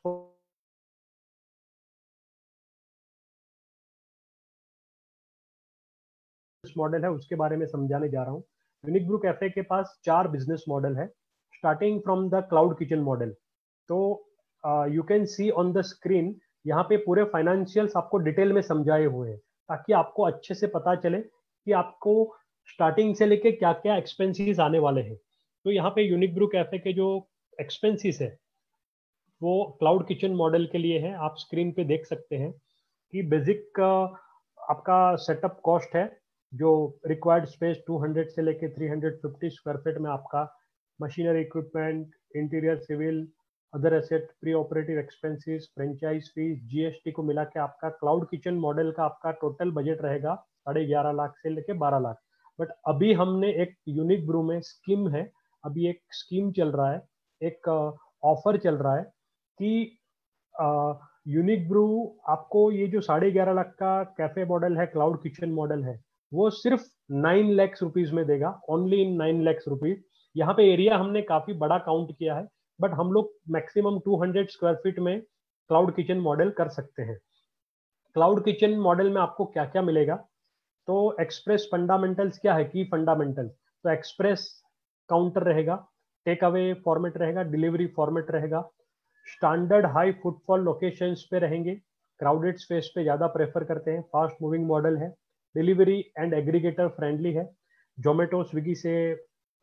मॉडल है, उसके बारे में समझाने जा रहा हूँ। यूनिक ब्रू कैफ़े के पास चार बिज़नेस मॉडल है। Starting from the cloud kitchen model तो you can see on the screen यहाँ पे पूरे फाइनेंशियल्स आपको डिटेल में समझाए हुए हैं, ताकि आपको अच्छे से पता चले कि आपको स्टार्टिंग से लेके क्या क्या एक्सपेंसिस आने वाले हैं। तो यहाँ पे यूनिक ब्रू कैफ़े के जो एक्सपेंसिस है, वो क्लाउड किचन मॉडल के लिए है। आप स्क्रीन पे देख सकते हैं कि बेसिक आपका सेटअप कॉस्ट है, जो रिक्वायर्ड स्पेस 200 से लेके 350 स्क्वायर फीट में आपका machinery equipment interior civil other asset pre operative expenses franchise fees GST को मिला के आपका क्लाउड किचन मॉडल का आपका टोटल बजट रहेगा साढ़े ग्यारह लाख से लेके बारह लाख। बट अभी हमने एक यूनिक ब्रू में स्कीम है, अभी एक स्कीम चल रहा है, एक ऑफ़र चल रहा है कि यूनिक ब्रू आपको ये जो साढ़े ग्यारह लाख का कैफ़े मॉडल है क्लाउड किचन मॉडल है, वो सिर्फ़ नाइन लैक्स रुपीज़ में देगा only in nine lakhs rupees यहाँ पे एरिया हमने काफ़ी बड़ा काउंट किया है। बट हम लोग मैक्सिमम 200 स्क्वायर फीट में क्लाउड किचन मॉडल कर सकते हैं। क्लाउड किचन मॉडल में आपको क्या क्या मिलेगा? तो एक्सप्रेस फंडामेंटल्स क्या है? की फंडामेंटल तो एक्सप्रेस काउंटर रहेगा टेक अवे फॉर्मेट रहेगा डिलीवरी फॉर्मेट रहेगा। स्टैंडर्ड हाई फुटफॉल लोकेशंस पे रहेंगे क्राउडेड स्पेस पे ज़्यादा प्रेफर करते हैं फास्ट मूविंग मॉडल है। डिलीवरी एंड एग्रीगेटर फ्रेंडली है। जोमेटो स्विगी से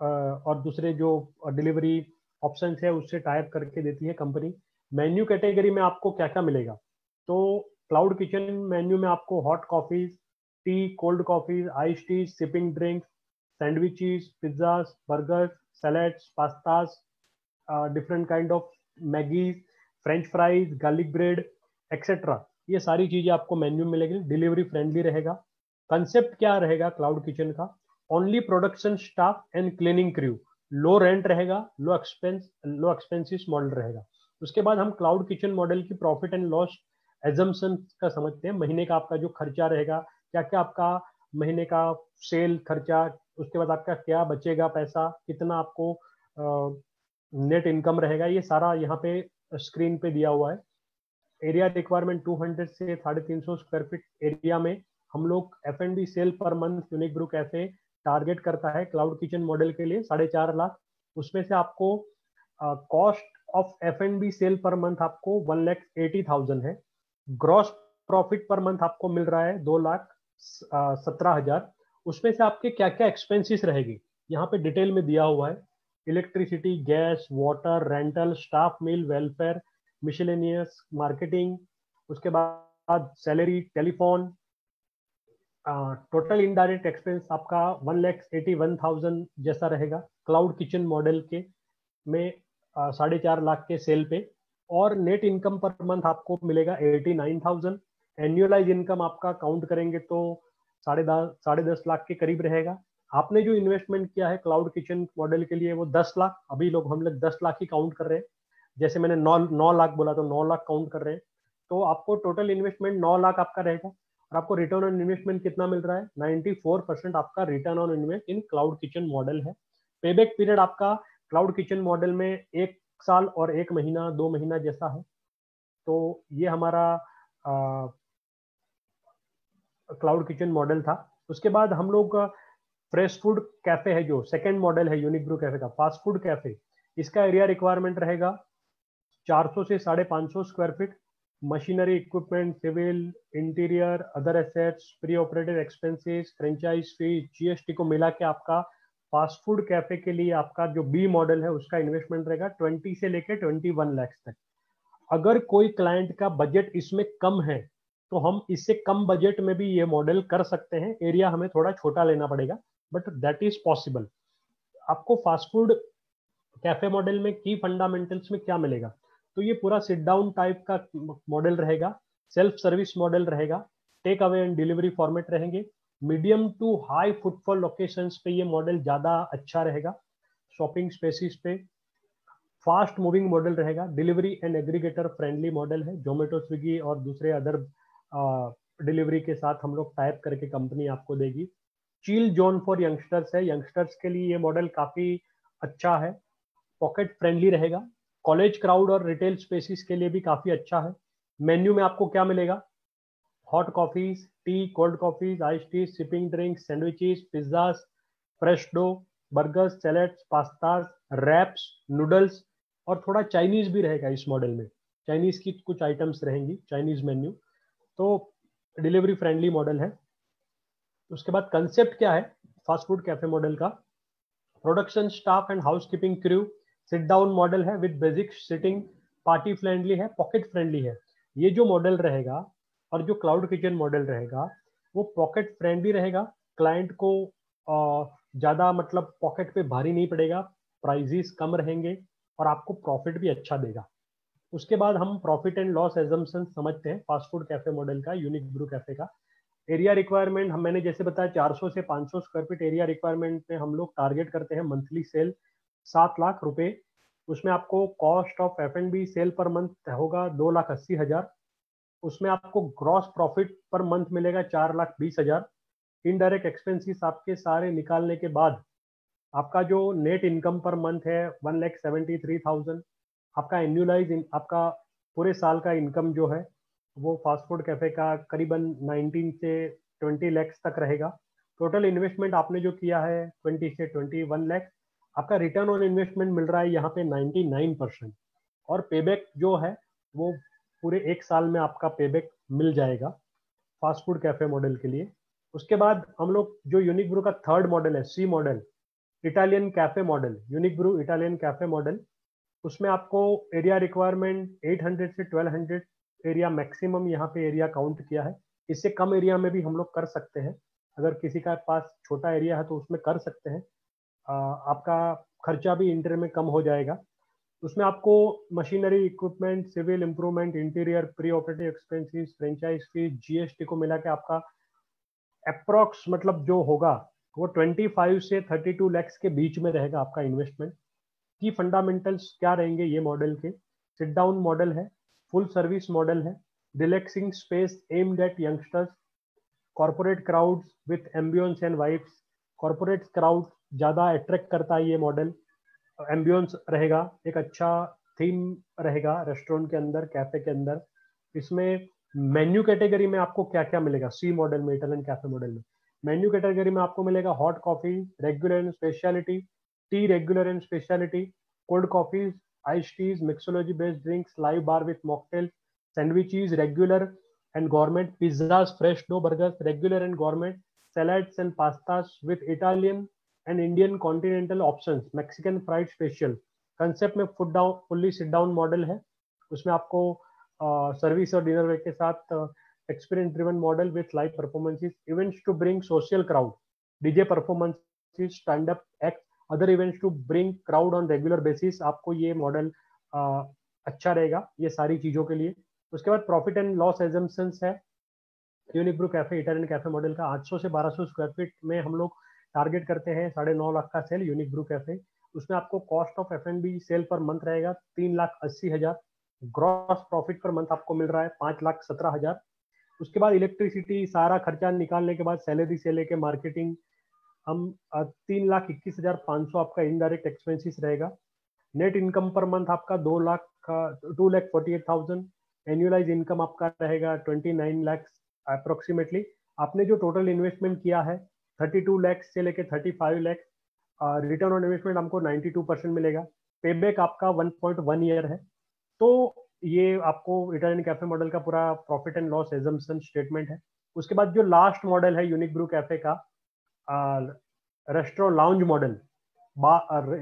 और दूसरे जो डिलीवरी ऑप्शन है, उससे टाइप करके देती है कंपनी मेन्यू कैटेगरी में आपको क्या क्या मिलेगा? तो क्लाउड किचन मेन्यू में आपको hot coffees tea cold coffees ice tea sipping drinks sandwiches pizzas burgers salads pastas different kind of Maggi french fries garlic bread etcetera ये सारी चीज़ें आपको मेन्यू में मिलेगी। डिलीवरी फ्रेंडली रहेगा। कंसेप्ट क्या रहेगा क्लाउड किचन का? Only production staff and cleaning crew low rent रहेगा, low expense low expenses model रहेगा। उसके बाद हम क्लाउड किचन मॉडल की प्रॉफिट एंड लॉस एजम्पन का समझते हैं। महीने का आपका जो खर्चा रहेगा क्या क्या आपका महीने का सेल खर्चा, उसके बाद आपका क्या बचेगा पैसा, कितना आपको नेट इनकम रहेगा, ये सारा यहाँ पे स्क्रीन पे दिया हुआ है। एरिया रिक्वायरमेंट 200 से साढ़े तीन सौ स्क्वायर फीट एरिया में हम लोग F and B sale per month Unique Brew cafe target करता है क्लाउड किचन मॉडल के लिए साढ़े चार लाख। उसमें से आपको cost of F and B sale per month आपको वन लैख एटी थाउज़ेंड है। ग्रॉस प्रॉफिट पर मंथ आपको मिल रहा है दो लाख सत्रह हज़ार। उसमें से आपके क्या क्या एक्सपेंसिस रहेगी? यहाँ पे डिटेल में दिया हुआ है। Electricity gas water rental staff meal welfare miscellaneous marketing उसके बाद salary telephone total indirect expense आपका one lakhs eighty one thousand जैसा रहेगा। क्लाउड किचन मॉडल के में साढ़े चार लाख के सेल पे। और नेट इनकम पर मंथ आपको मिलेगा eighty nine thousand annualise income आपका काउंट करेंगे तो साढ़े दस साढ़े दस लाख के करीब रहेगा। आपने जो इन्वेस्टमेंट किया है क्लाउड किचन मॉडल के लिए, वो दस लाख, अभी लोग, हम लोग दस लाख ही काउंट कर रहे हैं। जैसे मैंने नौ नौ लाख बोला तो नौ लाख काउंट कर रहे हैं। तो आपको टोटल इन्वेस्टमेंट नौ लाख आपका रहेगा। और आपको रिटर्न ऑन इन्वेस्टमेंट कितना मिल रहा है? 94 परसेंट आपका return on invest in cloud kitchen model है। पेबैक पीरियड आपका क्लाउड किचन मॉडल में एक साल और एक महीना, दो महीना जैसा है। तो ये हमारा क्लाउड किचन मॉडल था। उसके बाद हम लोग फ्रेश फ़ूड कैफ़े है जो सेकेंड मॉडल है यूनिक ब्रू कैफ़े का फास्ट फ़ूड कैफ़े इसका एरिया रिक्वायरमेंट रहेगा 400 से साढ़े पाँच square feet machinery equipment civil interior other assets pre operative expenses franchise fee GST को मिला के आपका फास्ट फ़ूड कैफ़े के लिए आपका जो बी मॉडल है, उसका इन्वेस्टमेंट रहेगा 20 से लेकर 21 लाख तक। अगर कोई क्लाइंट का बजट इसमें कम है तो हम इससे कम बजट में भी ये मॉडल कर सकते हैं। एरिया हमें थोड़ा छोटा लेना पड़ेगा बट दैट इज़ पॉसिबल आपको फास्ट फ़ूड कैफ़े मॉडल में की फंडामेंटल्स में क्या मिलेगा? तो ये पूरा सिट डाउन टाइप का मॉडल रहेगा सेल्फ सर्विस मॉडल रहेगा take away and delivery format रहेंगे। Medium to high footfall locations पे ये मॉडल ज़्यादा अच्छा रहेगा शॉपिंग स्पेसिस पे। फास्ट मूविंग मॉडल रहेगा delivery and aggregator friendly model है जोमेटो स्विगी और दूसरे अदर डिलीवरी के साथ हम लोग टाइप करके कंपनी आपको देगी। चील जोन फॉर यंगस्टर्स है यंगस्टर्स के लिए ये मॉडल काफ़ी अच्छा है पॉकेट फ्रेंडली रहेगा। कॉलेज क्राउड और रिटेल स्पेसिस के लिए भी काफ़ी अच्छा है। मेन्यू में आपको क्या मिलेगा? Hot coffees, tea, cold coffees, ice tea, sipping drinks, sandwiches pizzas fresh dough, burgers, salads pastas wraps, noodles और थोड़ा चाइनीज़ भी रहेगा इस मॉडल में। चाइनीज़ की कुछ आइटम्स रहेंगी, चाइनीज़ मेन्यू। तो डिलीवरी फ्रेंडली मॉडल है। उसके बाद कंसेप्ट क्या है? फास्ट फ़ूड कैफ़े मॉडल का। Production staff and house keeping crew sit down model है with basic sitting party friendly है पॉकेट फ्रेंडली है। ये जो मॉडल रहेगा, और जो क्लाउड किचन मॉडल रहेगा, वो पॉकेट फ्रेंडली रहेगा। क्लाइंट को ज़्यादा मतलब पॉकेट पे भारी नहीं पड़ेगा प्राइजेस कम रहेंगे, और आपको प्रॉफिट भी अच्छा देगा। उसके बाद हम प्रॉफिट एंड लॉस एजम्पन समझते हैं फास्ट फ़ूड कैफ़े मॉडल का यूनिक ब्रू कैफ़े का। एरिया रिक्वायरमेंट हम मैंने जैसे बताया 400 से 500 स्क्वायर फीट एरिया रिक्वायरमेंट में हम लोग टारगेट करते हैं मंथली सेल सात लाख रुपए। उसमें आपको cost of F and B sale per month होगा दो लाख अस्सी हज़ार। उसमें आपको ग्रॉस प्रॉफिट पर मंथ मिलेगा चार लाख बीस हज़ार। इनडायरेक्ट एक्सपेंसिस आपके सारे निकालने के बाद आपका जो नेट इनकम पर मंथ है one lakh seventy three thousand आपका एन्यूलाइज आपका पूरे साल का इनकम जो है, वो फास्ट फ़ूड कैफ़े का करीबन 19 से 20 लैक्स तक रहेगा। टोटल इन्वेस्टमेंट आपने जो किया है 20 से 21 लैक्स आपका रिटर्न ऑन इन्वेस्टमेंट मिल रहा है यहाँ पे 99 परसेंट और पेबैक जो है, वो पूरे एक साल में आपका पेबैक मिल जाएगा फास्ट फ़ूड कैफ़े मॉडल के लिए। उसके बाद हम लोग जो यूनिक ब्रू का थर्ड मॉडल है C model Italian cafe model Unique Brew Italian cafe model उसमें आपको एरिया रिक्वायरमेंट 800 से 1200 एरिया मैक्सिमम यहाँ पे एरिया काउंट किया है। इससे कम एरिया में भी हम लोग कर सकते हैं। अगर किसी का पास छोटा एरिया है तो उसमें कर सकते हैं। आपका खर्चा भी इंटर में कम हो जाएगा। उसमें आपको machinery, equipment, civil improvement interior pre operative expenses, franchise fees, GST को मिला के आपका अप्रोक्स मतलब जो होगा, वो 25 से 32 लैक्स के बीच में रहेगा आपका इन्वेस्टमेंट। की फंडामेंटल्स क्या रहेंगे ये मॉडल के? सिट डाउन मॉडल है, फुल सर्विस मॉडल है, relaxing space aimed at youngsters corporate crowd with ambience and vibes corporate crowd ज़्यादा अट्रैक्ट करता है ये मॉडल एम्बियंस रहेगा, एक अच्छा थीम रहेगा रेस्टोरेंट के अंदर कैफ़े के अंदर. इसमें मेन्यू कैटेगरी में आपको क्या क्या मिलेगा? सी मॉडल में इटालियन कैफ़े मॉडल में. मेन्यू कैटेगरी में आपको मिलेगा hot coffee regular and speciality tea regular and speciality cold coffees ice teas mixology based drinks live bar with mocktail sandwiches regular and gourmet pizzas fresh dough burger regular and gourmet salads and pasta with Italian and Indian continental options, Mexican fried special. Concept में foot down fully sit down model है। उसमें आपको service और dinner के साथ experience driven model with live performances events to bring social crowd DJ performances stand up act other events to bring crowd on regular basis आपको ये model अच्छा रहेगा ये सारी चीज़ों के लिए। उसके बाद प्रॉफिट एंड लॉस एजम्पन्स है। Unique Brew cafe Italian cafe model का 800 से 1200 स्क्वायर फीट में हम लोग टारगेट करते हैं, साढ़े नौ लाख का सेल यूनिक ब्रू कैफ़े उसमें आपको cost of F sale per month रहेगा, तीन लाख अस्सी हज़ार। ग्रॉस प्रॉफिट पर मंथ आपको मिल रहा है, पाँच लाख सत्रह हज़ार। उसके बाद इलेक्ट्रिसिटी सारा खर्चा निकालने के बाद सैलरी से लेके मार्केटिंग हम तीन लाख इक्कीस हज़ार पाँच सौ आपका इनडायरेक्ट एक्सपेंसिस रहेगा। नेट इनकम पर मंथ आपका दो lakh two lakh forty eight thousand annualise income आपका रहेगा ट्वेंटी नाइन लैक्स अप्रोक्सीमेटली आपने जो टोटल इन्वेस्टमेंट किया है थर्टी टू लैक्स से लेके thirty five lakhs return on investment हमको नाइन्टी टू परसेंट मिलेगा। पेबैक आपका वन पॉइंट वन ईयर है। तो ये आपको रिटर्न कैफ़े मॉडल का पूरा profit and loss assumption statement है। उसके बाद जो लास्ट मॉडल है यूनिक ब्रू कैफ़े का रेस्टोरेंट लाउंज मॉडल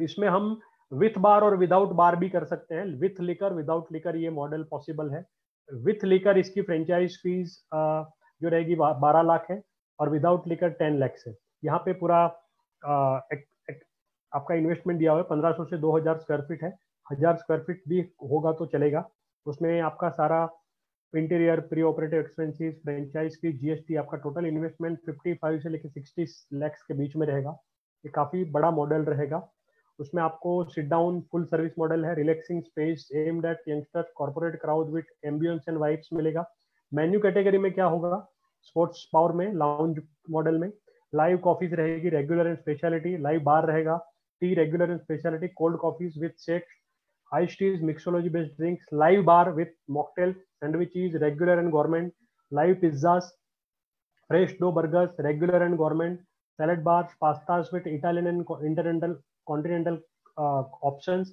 इसमें हम विथ बार और विदाउट बार भी कर सकते हैं। विथ लिकर विदाउट लिकर ये मॉडल पॉसिबल है। विथ लिकर इसकी फ्रेंचाइज फ़ीस जो रहेगी बारह लाख है। और विदाउट लिकर टेन लैक्स है। यहाँ पे पूरा आपका इन्वेस्टमेंट दिया हुआ है, पंद्रह सौ से दो हज़ार स्क्वायर फीट है। हज़ार स्क्वायर फीट भी होगा तो चलेगा। उसमें आपका सारा interior pre operative expenses franchise की जीएसटी आपका टोटल इन्वेस्टमेंट 55 से लेकर 60 लैक्स के बीच में रहेगा। ये काफ़ी बड़ा मॉडल रहेगा। उसमें आपको sit down full service model है। Relaxing space aimed at youngster corporate crowd with ambience and vibes मिलेगा। मेन्यू कैटेगरी में क्या होगा? स्पोर्ट्स पावर में लाउंज मॉडल में। लाइव कॉफीज रहेगी regular and speciality live bar रहेगा tea regular and speciality cold coffees with shakes ice teas mixology based drinks live bar with mocktail sandwiches regular and gourmet live pizza fresh dough burgers regular and gourmet salad bars pasta with Italian and international continental option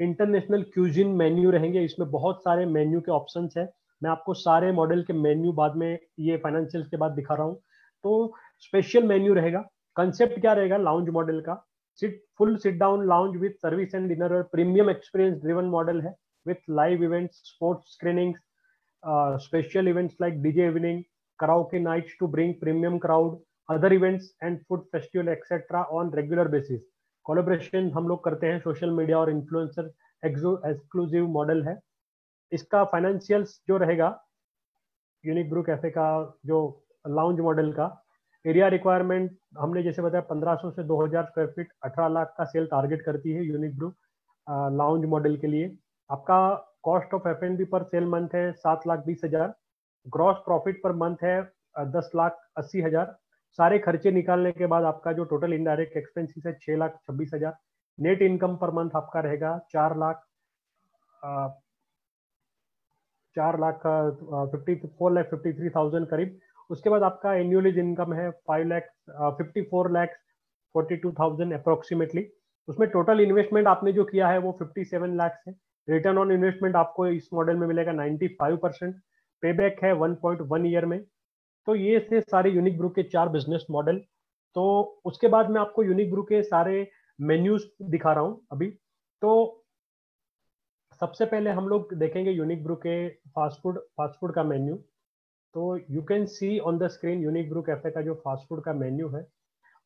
international cuisine menu रहेंगे। इसमें बहुत सारे menu के option है। मैं आपको सारे model के मेन्यू बाद में ये फाइनेंशियल के बाद दिखा रहा हूँ। तो स्पेशल मेन्यू रहेगा। कंसेप्ट क्या रहेगा? लाउंज मॉडल का। Sit full sit down lounge with service and dinner premium experience driven model है। With live events sports screening special events like DJ evening karaoke nights to bring premium crowd other events and food festival etcetera on regular basis collaboration हम लोग करते हैं। Social media और influencer exclusive model है। इसका financials जो रहेगा unique Bru cafe का, जो लाउंज मॉडल का एरिया रिक्वायरमेंट हमने जैसे बताया 1500 से 2000 स्क्वायर फीट 18 लाख का सेल टारगेट करती है यूनिक ग्रुप लाउंज मॉडल के लिए। आपका कॉस्ट ऑफ़ एफएनबी पर सेल मंथ है सात लाख बीस हज़ार ग्रॉस प्रॉफिट पर मंथ है दस लाख अस्सी हज़ार। सारे खर्चे निकालने के बाद आपका जो टोटल इनडायरेक्ट एक्सपेंसिस है छह लाख छब्बीस हज़ार। नेट इनकम पर मंथ आपका रहेगा चार लाख चार lakh fifty four lakh fifty three thousand करीब। उसके बाद आपका एनुअली इनकम है five lakhs fifty four lakhs forty two thousand approximately उसमें टोटल इन्वेस्टमेंट आपने जो किया है वो फिफ्टी सेवन लैक्स है। रिटर्न ऑन इन्वेस्टमेंट आपको इस मॉडल में मिलेगा ninety five percent pay back है वन पॉइंट वन ईयर में। तो ये थे सारे यूनिक ग्रुप के चार बिज़नेस मॉडल तो उसके बाद मैं आपको यूनिक ग्रुप के सारे मेन्यूज दिखा रहा हूँ अभी। तो सबसे पहले हम लोग देखेंगे यूनिक ब्रू के फास्ट फ़ूड फास्ट फ़ूड का मेन्यू तो you can see on the screen Unique Brew cafe का जो फास्ट फ़ूड का मेन्यू है,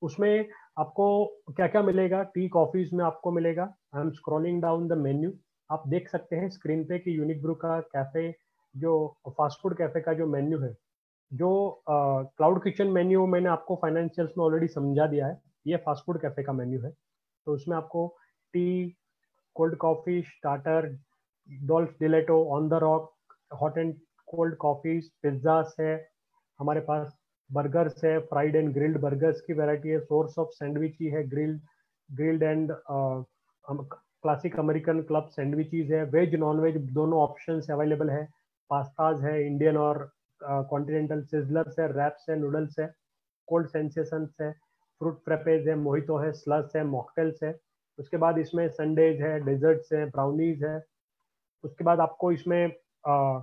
उसमें आपको क्या क्या मिलेगा? टी कॉफीज में आपको मिलेगा. I am scrolling down the menu आप देख सकते हैं स्क्रीन पे कि यूनिक ब्रू का कैफ़े जो फास्ट फ़ूड कैफ़े का जो मेन्यू है, जो क्लाउड किचन मेन्यू मैंने आपको फाइनेंशियल्स में ऑलरेडी समझा दिया है, ये फास्ट फ़ूड कैफ़े का मेन्यू है. तो उसमें आपको टी कोल्ड कॉफ़ी स्टार्टर डोल्फ डिलेटो on the rock hot and cold coffees pizzas है, हमारे पास बर्गर्स है फ्राइड एंड ग्रिल्ड बर्गर्स की वैरायटी है सोर्स ऑफ़ सैंडविच ही है grilled grilled and classic American club sandwiches है वेज नॉन वेज दोनों ऑप्शन अवेलेबल है पास्ताज है इंडियन और कॉन्टिनेंटल सिजलर्स है रैप्स है नूडल्स है कोल्ड सेंसेशंस है फ्रूट फ्रेपेज है मोहितो है स्लस है मॉकटेल्स है। उसके बाद इसमें संडेज है डेजर्ट्स है ब्राउनीज है। उसके बाद आपको इसमें uh,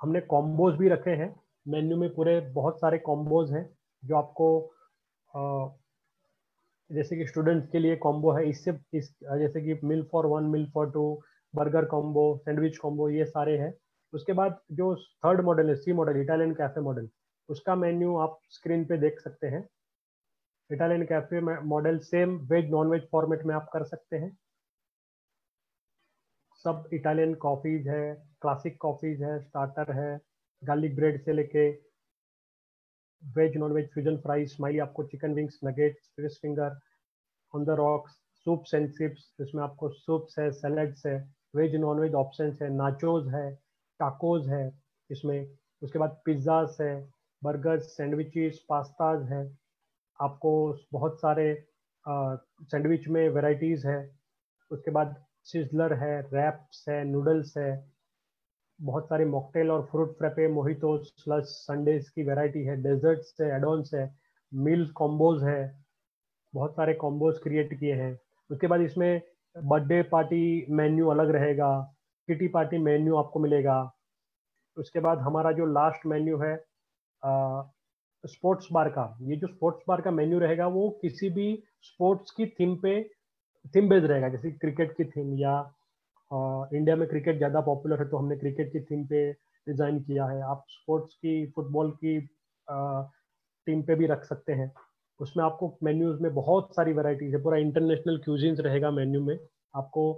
हमने कॉम्बोज भी रखे हैं। मेन्यू में पूरे बहुत सारे कॉम्बोज हैं जो आपको आ, जैसे कि स्टूडेंट्स के लिए कॉम्बो है इससे इस जैसे कि meal for one meal for two burger combo sandwich combo ये सारे हैं। उसके बाद जो थर्ड मॉडल है C model Italian cafe model उसका मेन्यू आप स्क्रीन पे देख सकते हैं। इटालियन कैफ़े में model same veg non veg format में आप कर सकते हैं। सब इटालियन कॉफ़ीज है क्लासिक कॉफ़ीज है स्टार्टर है गार्लिक ब्रेड से लेके veg non veg fusion fries smiley आपको chicken wings nuggets fish finger on the rocks soups and sips इसमें आपको सूप्स है सैलड्स है वेज नॉन वेज ऑप्शन है नाचोज है टाकोज है, इसमें, उसके बाद पिज्ज़ास है बर्गर्स सैंडविचेस, पास्ताज है। आपको बहुत सारे सैंडविच में वेराइटीज़ है। उसके बाद सिजलर है, रैप्स है, नूडल्स है। बहुत सारे मॉकटेल और fruit frappe mojito slush sundaes की वैरायटी है। डेजर्ट्स है एडोन्स है, मील कॉम्बोज है। बहुत सारे कॉम्बोज क्रिएट किए हैं। उसके बाद इसमें बर्थडे पार्टी मेन्यू अलग रहेगा, किटी पार्टी मेन्यू आपको मिलेगा। उसके बाद हमारा जो लास्ट मेन्यू है स्पोर्ट्स बार का। ये जो स्पोर्ट्स बार का मेन्यू रहेगा, वो किसी भी स्पोर्ट्स की थीम पे थीम बेस्ड रहेगा। जैसे क्रिकेट की थीम या इंडिया में क्रिकेट ज़्यादा पॉपुलर है तो हमने क्रिकेट की थीम पे डिज़ाइन किया है। आप स्पोर्ट्स की फुटबॉल की टीम पे भी रख सकते हैं। उसमें आपको मेन्यूज में बहुत सारी वैरायटीज है। पूरा इंटरनेशनल क्यूजिन्स रहेगा मेन्यू में। आपको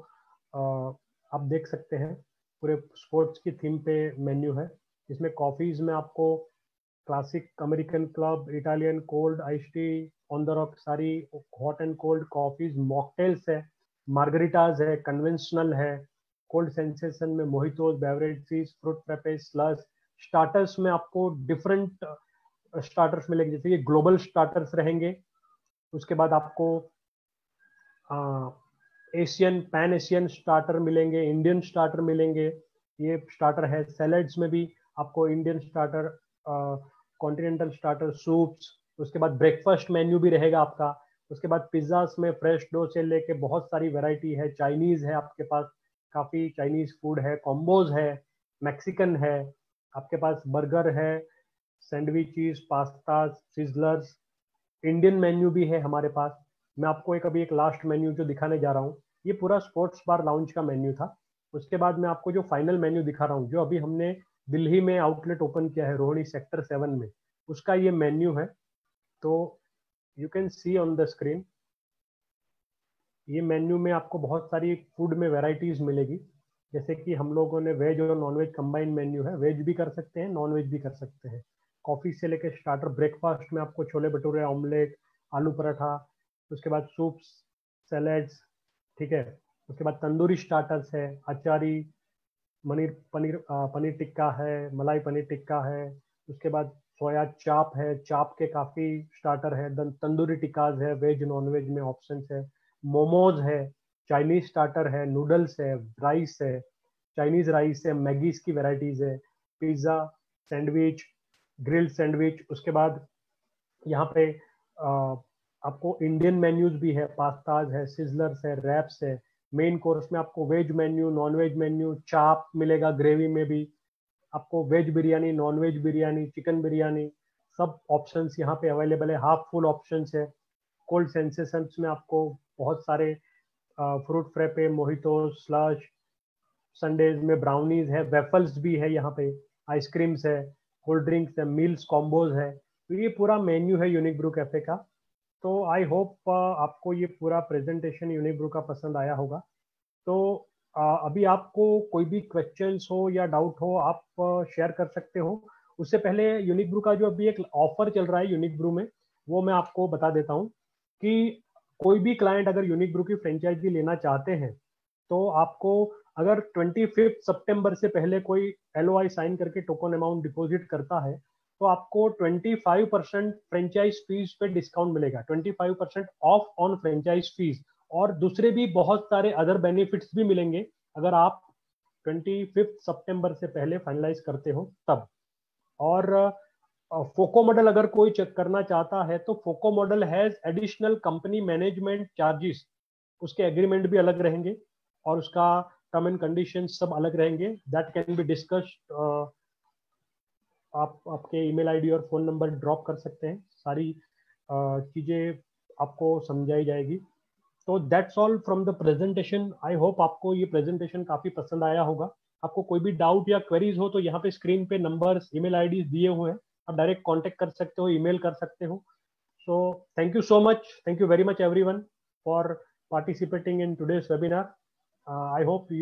आप देख सकते हैं। पूरे स्पोर्ट्स की थीम पे मेन्यू है। इसमें कॉफ़ीज़ में आपको classic American club Italian cold ice tea on the rock सारी hot and cold coffees mocktails है मार्गरिटाज है कन्वेंशनल है कोल्ड सेंसेशन में mojitos beverages fruit frappes slush starters में आपको डिफरेंट स्टार्टर्स मिलेंगे जैसे ये ग्लोबल स्टार्टर्स रहेंगे उसके बाद आपको एशियन पैन एशियन स्टार्टर मिलेंगे इंडियन स्टार्टर मिलेंगे ये स्टार्टर है सैलड्स में भी आपको Indian starter continental starter soups उसके बाद ब्रेकफास्ट मेन्यू भी रहेगा आपका, उसके बाद पिज्ज़ास में फ्रेश डो से लेके बहुत सारी वैरायटी है चाइनीज़ है आपके पास, काफ़ी चाइनीज़ फ़ूड है कॉम्बोज है मैक्सिकन है, आपके पास बर्गर है sandwiches pasta sizzlers Indian menu भी है हमारे पास। मैं आपको एक अभी एक लास्ट मेन्यू जो दिखाने जा रहा हूँ, ये पूरा स्पोर्ट्स बार लाउंज का मेन्यू था। उसके बाद मैं आपको जो फाइनल मेन्यू दिखा रहा हूँ, जो अभी हमने दिल्ली में आउटलेट ओपन किया है, रोहिणी सेक्टर सेवन में। उसका ये मेन्यू है तो you can see on the screen ये मेन्यू में आपको बहुत सारी फ़ूड में वेराइटीज मिलेगी। जैसे कि हम लोगों ने वेज और नॉन वेज कंबाइंड मेन्यू है वेज भी कर सकते हैं नॉन वेज भी कर सकते हैं। कॉफ़ी से लेकर स्टार्टर ब्रेकफास्ट में आपको छोले भटूरे ऑमलेट आलू पराठा, उसके बाद सूप्स सैलेड्स ठीक है। उसके बाद तंदूरी स्टार्टर्स है, अचारी पनीर पनीर पनीर टिक्का है मलाई पनीर टिक्का है उसके बाद सोया चाप है चाप के काफ़ी स्टार्टर है तंदूरी टिक्काज है वेज नॉन वेज में ऑप्शन है मोमोज है चाइनीज़ स्टार्टर है नूडल्स है राइस है चाइनीज़ राइस है मैगीज की वेराइटीज है पिज़्ज़ा सैंडविच ग्रिल्ड सैंडविच उसके बाद यहाँ पे आ, आपको इंडियन मेन्यूज भी है पास्ताज है सिजलर्स है रैप्स है मेन कोर्स में आपको veg menu non veg menu chaap मिलेगा ग्रेवी में भी। आपको veg biryani non veg biryani chicken biryani, सब ऑप्शंस यहाँ पे अवेलेबल है। हाफ़ फुल ऑप्शंस है। कोल्ड सेंसेशंस में आपको बहुत सारे fruit frappe mojito slush sundaes में ब्राउनीज है। वेफल्स भी है यहाँ पे। आइसक्रीम्स है। कोल्ड ड्रिंक्स है। मील्स कॉम्बोज है। तो ये पूरा मेन्यू है यूनिक ब्रू कैफ़े का। तो आई होप uh, आपको ये पूरा प्रेजेंटेशन यूनिब्रू का पसंद आया होगा। तो uh, अभी आपको कोई भी क्वेश्चंस हो या डाउट हो आप शेयर uh, कर सकते हो। उससे पहले यूनिक ब्रू का जो अभी एक ऑफ़र चल रहा है यूनिक ब्रू में वो मैं आपको बता देता हूँ कि कोई भी क्लाइंट अगर यूनिक ब्रू की फ्रेंचाइजी लेना चाहते हैं तो आपको अगर ट्वेंटी फिफ्थ सितंबर से पहले कोई एलओआई साइन करके टोकन अमाउंट डिपॉजिट करता है तो आपको 25 परसेंट फ्रेंचाइज फ़ीस पे डिस्काउंट मिलेगा। 25 percent off on franchise fee और दूसरे भी बहुत सारे अदर बेनिफिट्स भी मिलेंगे। अगर आप ट्वेंटी फिफ्थ सितंबर से पहले फाइनलाइज करते हो, तब। और फोको मॉडल अगर कोई चेक करना चाहता है तो FOCO model has additional company management charges उसके एग्रीमेंट भी अलग रहेंगे और उसका टर्म एंड कंडीशन सब अलग रहेंगे। दैट कैन बी डिस्कस्ड आप आपके ईमेल आईडी और फ़ोन नंबर ड्रॉप कर सकते हैं। सारी चीज़ें आपको समझाई जाएगी। तो that's all from the presentation I hope आपको ये प्रेजेंटेशन काफ़ी पसंद आया होगा। आपको कोई भी डाउट या क्वेरीज हो तो यहाँ पे स्क्रीन पे नंबर्स ईमेल आईडी दिए हुए हैं। आप डायरेक्ट कांटेक्ट कर सकते हो ईमेल कर सकते हो। So thank you so much thank you very much everyone for participating in today's. Uh, I hope you